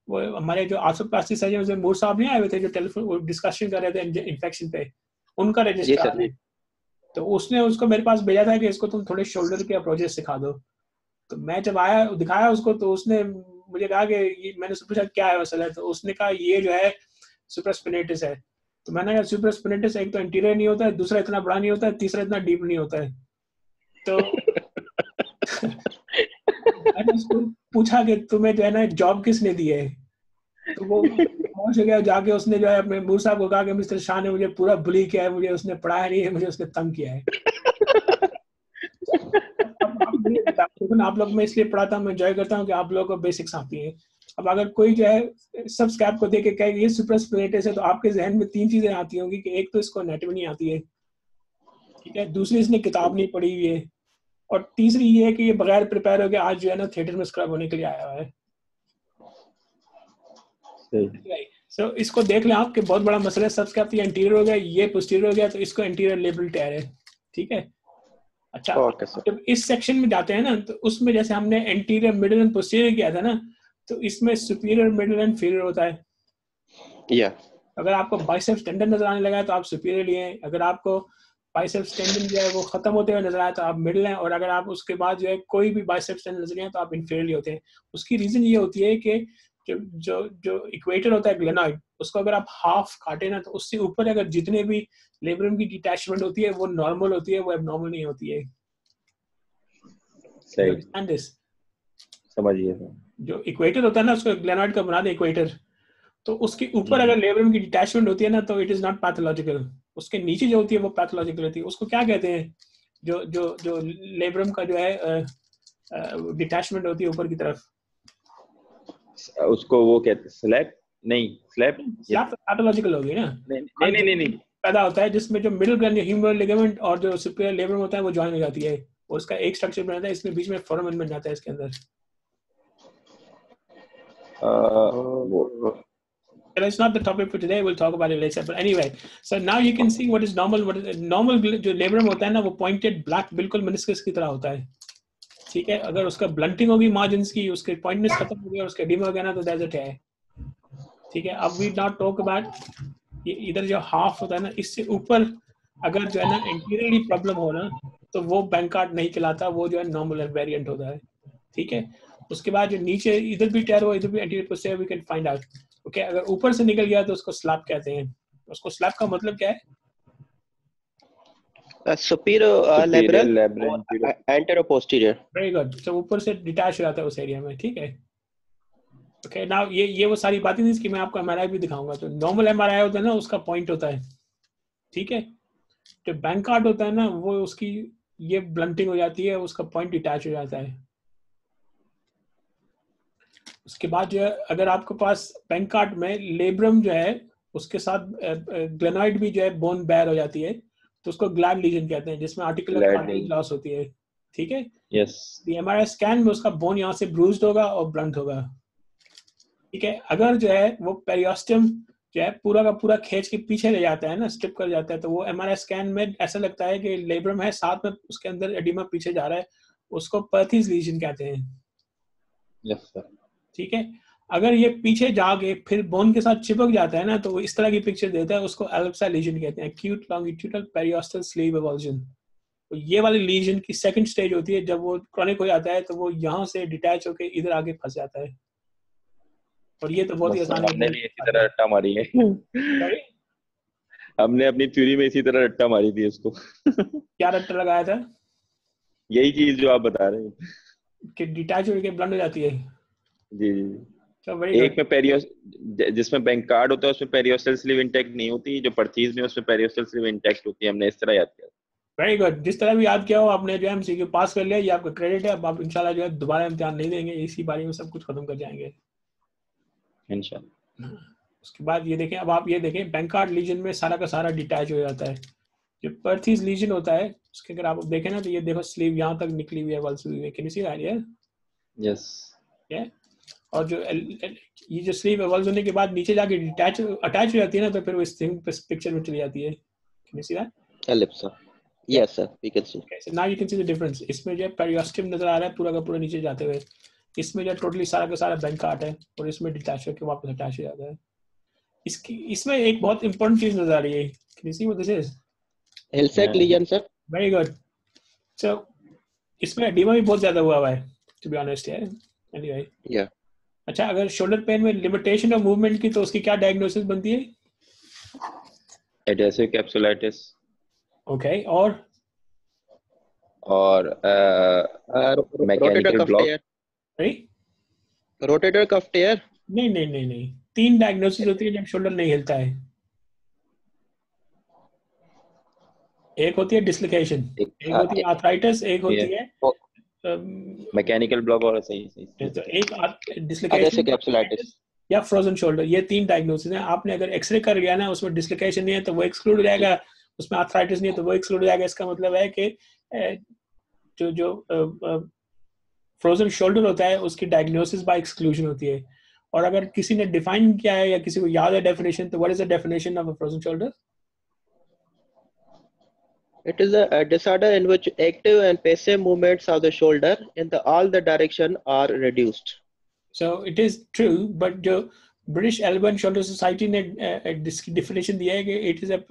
वो हमारे जो आर्थोप्लास्टिक सर्जन उसमें मूर साहब नहीं आए हुए थे जो टेलीफोन डिस्कशन कर रहे थे इन्फेक्शन पे उनका रजिस्टर तो उसने उसको मेरे पास भेजा था कि इसको तुम थोड़े शोल्डर के अप्रोचेस सिखा दो। तो मैं जब आया दिखाया उसको तो उसने मुझे कहा कि मैंने पूछा क्या है मसला? तो उसने कहा ये जो है सुपरस्पिनेटिस है। तो मैंने कहा सुपर स्पिनेटिस एक तो इंटीरियर नहीं होता है दूसरा इतना बड़ा नहीं होता है तीसरा इतना डीप नहीं होता है। तो मैंने उसको पूछा कि तुम्हें जो है ना जॉब किसने दी है? तो वो पहुँच गया, जाके उसने जो है अपने मूर साहब को कहा कि मिस्टर शाह ने मुझे पूरा बुली किया है, मुझे उसने पढ़ाया नहीं है, मुझे उसने तंग किया है। आप लोग मैं इसलिए पढ़ाता हूँ एंजॉय करता हूँ कि आप लोगों को बेसिक्स आती है। अब अगर कोई जो है, सब स्कैप को देख कहे ये सुपर स्पिनेटिस है तो आपके जहन में तीन चीज़ें आती होंगी कि एक तो इसको एनाटॉमी नहीं आती है, ठीक है? दूसरी, इसने किताब नहीं पढ़ी हुई है। और तीसरी ये है कि ये बगैर प्रिपेयर हो गया आज जो है ना थिएटर में स्क्रब होने के लिए आया हुआ है सो so, इसको देख लें आप कि बहुत बड़ा मसला सब स्कैप ये इंटीरियर हो गया ये पोस्टीरियर हो गया तो इसको इंटीरियर लेबल टेयर है। ठीक है? अच्छा okay, जब इस सेक्शन में जाते हैं ना तो उसमें जैसे हमने इंटीरियर मिडिल एंड पोस्टीरियर किया था ना तो इसमें सुपीरियर मिडिल एंड फीरियर होता है। या yeah. अगर आपको बाइसेप्स टेंडन नज़र आने लगा है तो आप सुपीरियर लिए अगर आपको बाइसेप्स टेंडन जो है वो खत्म होते हुए नज़र आए तो आप मिडिल हैं और अगर आप उसके बाद जो है कोई भी बाइसेप्स टेंडन नज़र आए तो आप इन्फीरियर होते हैं। उसकी रीजन ये होती है कि जो जो जो इक्वेटर होता है ग्लेनॉइड उसको अगर आप हाफ़ काटे ना तो उससे ऊपर अगर जितने भी लेबरम की डिटैचमेंट होती है वो नॉर्मल होती है वो एबनॉर्मल नहीं होती है। सही। समझिए। जो इक्वेटर होता है ना उसको ग्लेनॉइड का बना दे इक्वेटर तो उसके ऊपर अगर लेबरम की डिटैचमेंट होती है ना तो इट इज़ नॉट पैथोलॉजिकल उसके नीचे जो होती है वो पैथोलॉजिकल होती है। उसको क्या कहते हैं? जो जो जो लेबरम का जो है डिटैचमेंट होती है ऊपर की तरफ़। उसको वो कहते स्लैब नहीं स्लैब पैथोलॉजिकल होगी ना? नहीं नहीं नहीं नहीं नहीं। पैदा होता है जिसमें जो मिडिल ग्रेन ह्यूमरल लिगामेंट और जो सुपीरियर लेबरम होता है वो ज्वाइन हो जाती है। और उसका एक स्ट्रक्चर बनता है इसमें बीच में फोरामन बन जाता है इसके अंदर। Uh, it's not the topic for today. We'll talk about it later. But anyway, so now you can see what is normal. What is normal जो labrum होता है ना वो pointed black बिल्कुल meniscus की तरह होता है ठीक है अगर उसका ब्लंटिंग होगी मार्जिन की उसके पॉइंटनेस खत्म हो गया उसका डिम हो गया ना तो दैट्स इट है ठीक है अब वी नॉट टॉक अबाउट ये इधर जो हाफ़ होता है ना इससे ऊपर अगर जो है ना इंटीरियरली प्रॉब्लम हो ना तो वो बैंक कार्ड नहीं कहलाता वो जो है नॉर्मल वेरिएंट होता है ठीक है उसके बाद जो नीचे इधर भी टेयर हो इधर भी anterior we can find out okay अगर ऊपर से निकल गया तो उसको स्लैब कहते हैं। उसको स्लैब का मतलब क्या है? Uh, uh. वेरी गुड तो ऊपर से डिटैच हो जाता है उस एरिया में ठीक है? ओके नाउ ये ये वो सारी बातें थी इसकी मैं आपको एमआरआई भी दिखाऊँगा। तो नॉर्मल एमआरआई होता है ना उसका पॉइंट होता है ठीक है? जो बैंक कार्ड होता है ना वो उसकी ये ब्लंटिंग हो जाती है उसका पॉइंट डिटैच हो जाता है। उसके बाद जो है अगर आपके पास बैंक कार्ड में लेब्रम जो है उसके साथ ग्लेनॉइड भी जो है बोन बैर हो जाती है तो उसको ग्लैड लीजन कहते हैं जिसमें आर्टिकुलर लॉस होती है ठीक है Yes. एमआरआई स्कैन में उसका बोन यहाँ से ब्रूज्ड होगा और ब्लंट होगा ठीक है अगर जो है वो पेरियोस्टम जो है पूरा का पूरा खींच के पीछे ले जाता है ना स्ट्रिप कर जाता है तो वो एमआरआई स्कैन में ऐसा लगता है कि लेब्रम है साथ में उसके अंदर एडिमा पीछे जा रहा है उसको पर्थीज लीजन कहते हैं Yes, sir. ठीक है? अगर ये पीछे जाके फिर बोन के साथ चिपक जाता है ना तो वो इस तरह की पिक्चर देता है उसको एल्प्सा लीजन कहते हैं acute longitudinal periostal sleeve avulsion. तो ये वाली लीजन की सेकंड स्टेज होती है जब वो क्रॉनिक हो जाता है तो वो यहाँ से डिटैच होके इधर आगे फंस जाता है। और ये तो बहुत ही आसान भी इसी तरह रट्टा मारी है। हमने अपनी थ्योरी में इसी तरह रट्टा मारी थी उसको। क्या रट्टा लगाया था? यही चीज़ जो आप बता रहे हैं। कि डिटैच होके ब्लंड हो जाती है। जी। तो एक में पेरियोस जिसमें बैंक कार्ड होता है उसमें पेरियोस्टल स्लीव इंटैक्ट नहीं होती जो परचीज में उसमें पेरियोस्टल स्लीव इंटैक्ट होती है हमने इस तरह याद किया। वेरी गुड जिस तरह भी याद किया हो आपने जो है एमसीक्यू पास कर लिया ये आपका क्रेडिट है अब आप इंशाल्लाह जो है दोबारा इम्तिहान नहीं देंगे इसी बारी में सब कुछ खत्म कर जाएँगे। इंशाल्लाह। उसके बाद ये देखें अब आप ये देखें बैंक कार्ड लीजन में सारा का सारा डिटैच हो जाता है। जो पर्थीज लीजन होता है उसके अगर आप देखें ना तो ये देखो स्लीव यहाँ तक निकली हुई है है। Can you see that yes और जो ये जो स्लीव एवल्व होने के बाद नीचे जाके डिटैच अटैच हो जाती है ना तो फिर वो इस पिक्चर में चली जाती है can you see that Ellipse. Yes, sir. We can see. Okay, so now you can see the difference. इसमें जो पेरियोस्टिम नज़र आ रहा है पूरा का पूरा नीचे जाते हुए इसमें जो टोटली सारा का सारा बैंक कार्ड है और इसमें डिटैच होकर वापस अटैच हो जाता है इसकी इसमें एक बहुत इंपॉर्टेंट चीज़ नज़र आ रही है you see what this is? Hilsack Yeah. lesion, sir. Very good. So इसमें एडिमा भी बहुत ज़्यादा हुआ हुआ है टू बी ऑनेस्ट है एनीवे Yeah. अच्छा अगर शोल्डर पेन में लिमिटेशन ऑफ़ मूवमेंट की तो उसकी क्या डायग्नोसिस बनती है एडेसिव कैप्सुलाइटिस ओके और और tear. right? Rotator cuff tear. नहीं नहीं नहीं नहीं तीन डायग्नोसिस होती है जब शोल्डर नहीं हिलता है एक होती है डिस्लोकेशन एक एक होती है आर्थराइटिस एक होती है मैकेनिकल ब्लॉक और सही सही तो एक डिस्लोकेशन capsulitis. या फ्रोजन शोल्डर ये तीन डायग्नोसिस हैं। आपने अगर एक्सरे कर लिया ना उसमें डिस्लोकेशन नहीं है तो वो एक्सक्लूड हो जाएगा। उसमें आर्थराइटिस नहीं है तो वो एक्सक्लूड हो जाएगा। इसका मतलब है कि जो जो फ्रोजन शोल्डर होता है उसकी डायग्नोसिस बाय एक्सक्लूजन होती है। और अगर किसी ने डिफाइन किया है या किसी को याद है डेफिनेशन तो what is the definition of a frozen shoulder It is a, a disorder in which active and passive movements of the shoulder in the all the direction are reduced. So it is true, but जो British Elbow and Shoulder Society ने definition दिया है कि it is a,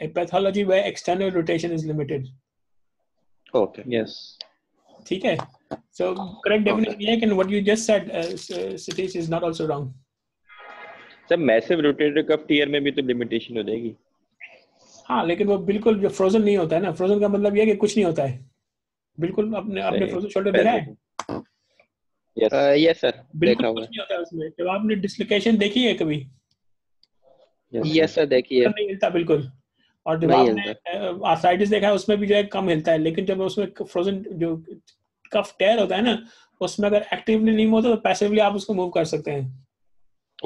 a pathology where external rotation is limited. Okay. Yes ठीक है? So correct definition ये है कि what you just said, uh, Satish is not also wrong. Sir massive rotator cuff tear में भी तो लिमिटेशन हो जाएगी हाँ लेकिन वो बिल्कुल जो फ्रोजन नहीं होता है ना फ्रोजन का मतलब ये है कि कुछ नहीं होता है। बिल्कुल अपने अपने फ्रोजन शोल्डर देखा है? Yes Uh, yes, sir. बिल्कुल देखा कुछ नहीं होता है उसमें। जब आपने डिस्लोकेशन देखी है कभी? है. Yes, sir. देखिए. नहीं हिलता बिल्कुल। और जब आपने आर्थराइटिस देखा है उसमें भी जो है कम हिलता है। लेकिन जब उसमें फ्रोजन जो कफ टेयर होता है ना उसमें अगर एक्टिवली नहीं होता तो पैसिवली आप उसको मूव कर सकते हैं।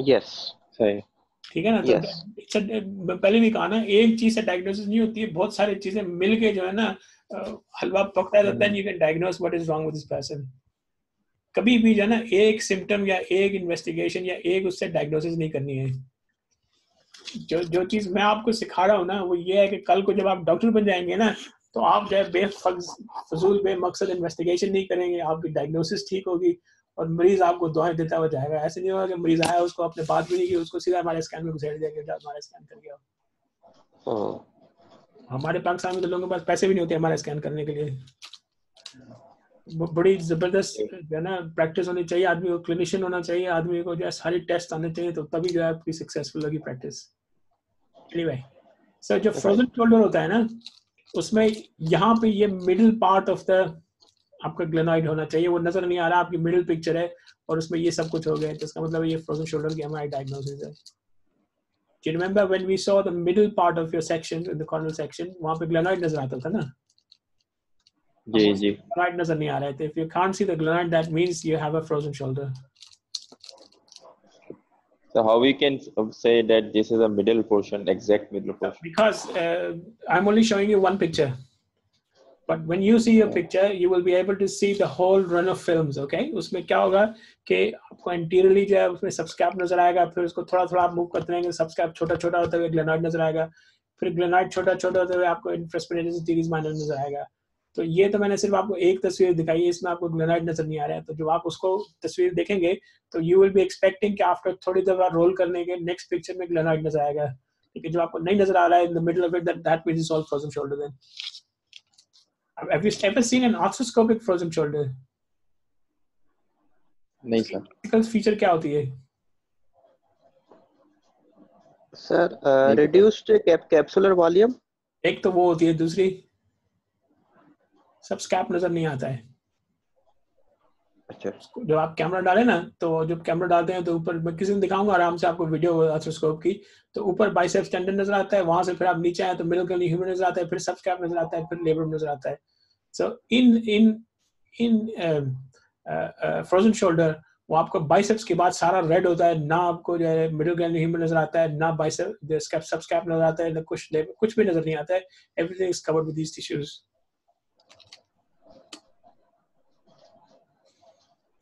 Yes. सही। ठीक है ना? Yes. तो a- मैं पहले भी कहा ना एक चीज़ से डायग्नोसिस नहीं होती है बहुत सारी चीज़ें मिल के जो है ना हलवा पकता है you can diagnose what is wrong with this person कभी भी जो है ना एक सिम्टम या एक इन्वेस्टिगेशन या एक उससे डायग्नोसिस नहीं करनी है। जो जो चीज़ मैं आपको सिखा रहा हूँ ना वो ये है कि कल को जब आप डॉक्टर बन जाएँगे ना तो आप जो है बेफजूल बेमकसद इन्वेस्टिगेशन नहीं करेंगे आपकी डायग्नोसिस ठीक होगी। और मरीज़ आपको दुआएँ देता हुआ जाएगा। ऐसे नहीं होगा कि मरीज़ आया उसको अपने बात भी नहीं की उसको सीधा हमारे स्कैन में घुसेड़ दिया कि हमारे स्कैन कर गया। हाँ। हमारे पाकिस्तान में तो लोगों के पास पैसे भी नहीं होते हमारे स्कैन करने के लिए। बड़ी ज़बरदस्त जो है ना प्रैक्टिस होनी चाहिए आदमी को क्लिनिशियन होना चाहिए आदमी को जो है सारी टेस्ट आने चाहिए तो तभी जो है आपकी सक्सेसफुल होगी प्रैक्टिस एनीवे सर जो फ्रोजन शोल्डर होता है ना उसमें यहाँ पे ये मिडिल पार्ट ऑफ़ द आपका ग्लेनॉइड होना चाहिए वो नज़र नहीं आ रहा आपकी मिडिल पिक्चर है और उसमें ये सब कुछ हो गया तो इसका मतलब ये फ्रोजन शोल्डर की हमारी डायग्नोसिस है Do you remember when we saw the middle part of your section in the cornel section वहाँ पे ग्लेनॉइड नज़र आता था ना जी जी ग्लेनॉइड नज़र नहीं आ रहे थे if you can't see the glenoid that means you have a frozen shoulder so how we can say that this is a middle portion exact middle portion because uh, i'm only showing you one picture but when you see a picture, you will be able to see the whole run of films, okay? उसमें क्या होगा कि आपको interiorly जो है उसमें सबस्कैप नज़र आएगा, फिर उसको थोड़ा थोड़ा आप मूव करते रहेंगे सबस्कैप छोटा छोटा होते हुए ग्लेनॉइड नज़र आएगा, फिर ग्लेनॉइड छोटा छोटा होते हुए आपको इंफ्रास्पिरेटस सीरीज़ माइनर नज़र आएगा। तो ये तो मैंने सिर्फ़ आपको एक तस्वीर दिखाई है, इसमें आपको ग्लेनाइड नज़र नहीं आ रहा है। तो जब आप उसको तस्वीर देखेंगे तो यू विल बी एक्सपेक्टिंग कि आफ्टर थोड़ी देर बाद रोल करने के नेक्स्ट पिक्चर में ग्लेनाइड नज़र आएगा। लेकिन जब आपको नहीं नज़र आ रहा है in the middle of it that it's all frozen shoulder then Have you ever seen an arthroscopic frozen shoulder? नहीं सर फीचर क्या होती है? सर रिड्यूस्ड कैप्सुलर वॉल्यूम एक तो वो होती है दूसरी। सब स्कैप नज़र नहीं आता है। अच्छा। जब आप कैमरा डाले ना तो जब कैमरा डालते हैं तो ऊपर मैं किसी दिन दिखाऊँगा आराम से आपको वीडियो अर्थोस्कोप की। तो ऊपर बाइसेप्स टेंडन नज़र आता है, वहाँ से फिर आप नीचे आए तो मिडिल गली ह्यूमन नज़र आता है, फिर सब स्कैप नज़र आता है, फिर लेबर नज़र आता है। सो इन इन इन फ्रोजन शोल्डर वो आपको बाइसेप्स के बाद सारा रेड होता है, ना आपको जो है मिडिल गैल ह्यूमन नज़र आता है, ना बाइसेप सब स्कैप नज़र आता है, ना कुछ कुछ भी नज़र नहीं आता है। Everything is covered with these tissues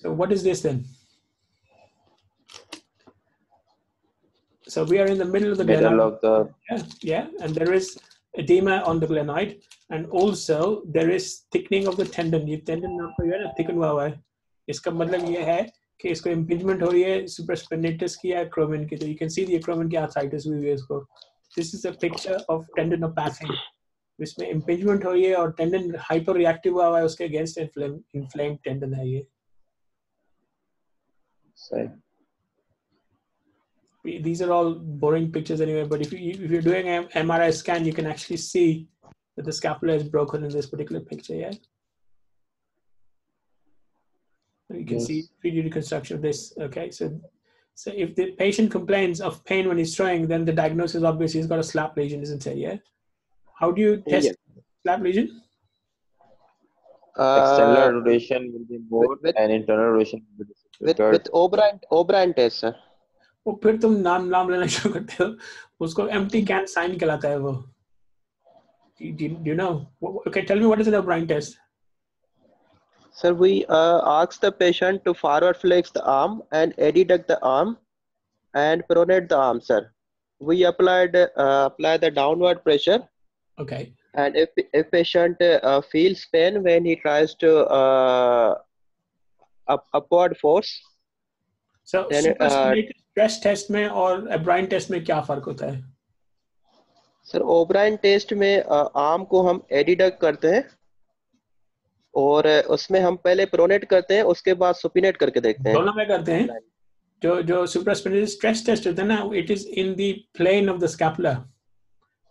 So what is this then? So we are in the middle of the middle glenoid. of the Yeah, yeah, and there is edema on the glenoid, and also there is thickening of the tendon. ये tendon आपको जो है ना thicken हुआ हुआ है. इसका मतलब ये है कि इसको impingement हो रही है supraspinatus की या acromion की. तो you can see the acromion की arthritis हुई है इसको. This is a picture of tendinopathy. इसमें impingement हो रही है और tendon hyperreactive हुआ हुआ है उसके against inflamed, inflamed tendon है ये. side. These are all boring pictures anyway, but if, you, if you're doing an MRI scan, you can actually see that the scapula is broken in this particular picture, yeah? You can Yes. see 3D reconstruction of this, okay? So, so if the patient complains of pain when he's throwing, then the diagnosis obviously he's got a slap lesion, isn't it, yeah? How do you test Yeah. slap lesion? External uh, rotation will be more with- and internal rotation will be with third. with O'Brien O'Brien test sir वो फिर तुम नाम नाम लेना शुरू करते हो उसको empty can sign कहलाता है वो do, do, do you know Wh- okay tell me what is an O'Brien test sir we uh, ask the patient to forward flex the arm and adduct the arm and pronate the arm sir we applied uh, apply the downward pressure okay and if if patient uh, feels pain when he tries to uh, up, upward force so Then, uh, stress test में और O'Brien test में क्या फ़र्क होता है sir O'Brien test में arm को हम एडिडक्ट करते हैं और उसमें हम पहले प्रोनेट करते हैं उसके बाद सुपिनेट करके देखते हैं दोनों में करते हैं जो जो supraspinatus stress test होता है ना is in the plane of the scapula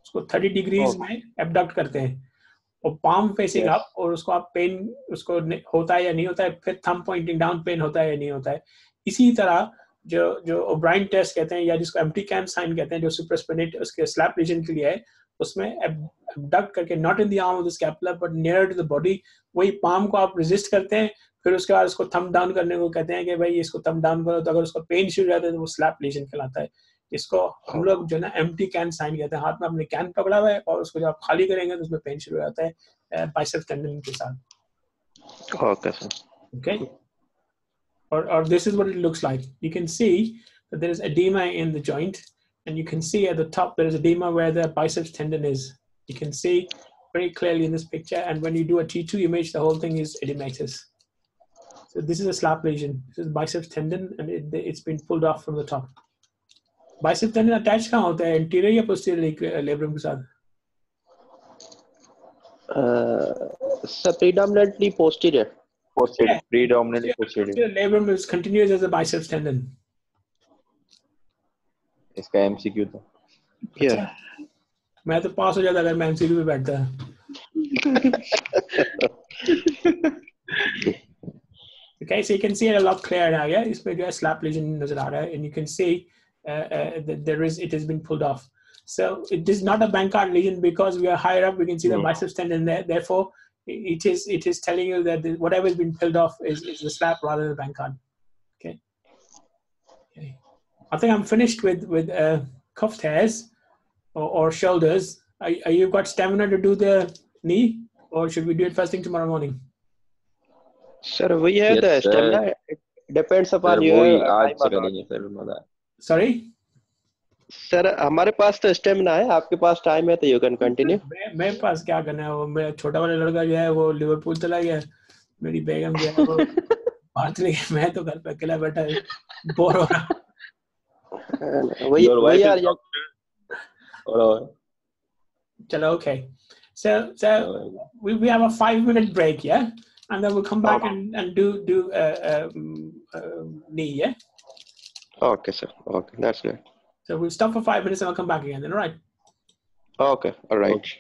उसको 30 degrees Oh. में करते हैं और palm facing Yes. और उसको आप पेन उसको होता है या नहीं होता है फिर थम पॉइंटिंग डाउन पेन होता है या नहीं होता है इसी तरह जो जो ओब्राइन टेस्ट कहते हैं या जिसको एम्प्टी कैन साइन कहते हैं जो सुपरस्पिनेट उसके स्लैप रीजन के लिए है उसमें abduct करके not in the arm of the scapula but near to the body वही पाम को आप रेजिस्ट करते हैं फिर उसके बाद उसको थम डाउन करने को कहते हैं कि भाई इसको थम डाउन करो तो अगर उसको पेन शुरू हो जाता है तो वो स्लैप लीजन कहलाता है इसको हम लोग जो है ना एम्प्टी कैन साइन कहते हैं हाथ में अपने कैन पकड़ा हुआ है और उसको जब आप खाली करेंगे तो उसमें पेन शुरू हो जाता है बाइसेप्स टेंडन के साथ okay sir okay or or this is what it looks like you can see that there is edema in the joint and you can see at the top there is edema where the biceps tendon is you can see very clearly in this picture. And when you do a T2 image, the whole thing is edematous. So this is a slap lesion. This is biceps tendon, and it, it's been pulled off from the top. Bicep tendon attached कहाँ होता है anterior या posterior labrum के साथ? Uh, predominantly posterior. Posterior, yeah. predominantly posterior. Labrum is continuous as a biceps tendon. इसका MCQ था yeah. मैं तो पास हो जाता अगर मैं एमसीक्यू पे बैठता okay so you can see it a lot clearer now yeah इसमें जो है slap lesion नज़र आ रहा है and you can see uh, uh, there is it has been pulled off. So it is not a Bankart lesion. Because we are higher up we can see the biceps tendon there. Therefore it is it is telling you that whatever has been pulled off is, is the slap rather than the Bankart okay. Okay. I think I'm finished with with uh, cuff tears or, or shoulders. Are, are you got stamina to do the knee, or should we do it first thing tomorrow morning? Sir, we have yes, the stamina. It depends upon sir, your time. Sorry. Sir हमारे पास तो stamina है आपके पास time है तो you can continue मेरे पास क्या करना है? वो मेरा छोटा वाला लड़का जो है वो लिवरपूल चला गया। मेरी बेगम जो है वो चली गई मैं तो घर पे अकेला बैठा है। बोर हो रहा वही वही यार Chalo, okay. So, so we, we have a five minute break, yeah, and then we'll come back and, and do do uh, um, uh, knee, yeah. Okay, sir. Okay, that's good. So we'll stop for five minutes and I'll come back again. Then, all right. Okay, all right. Okay.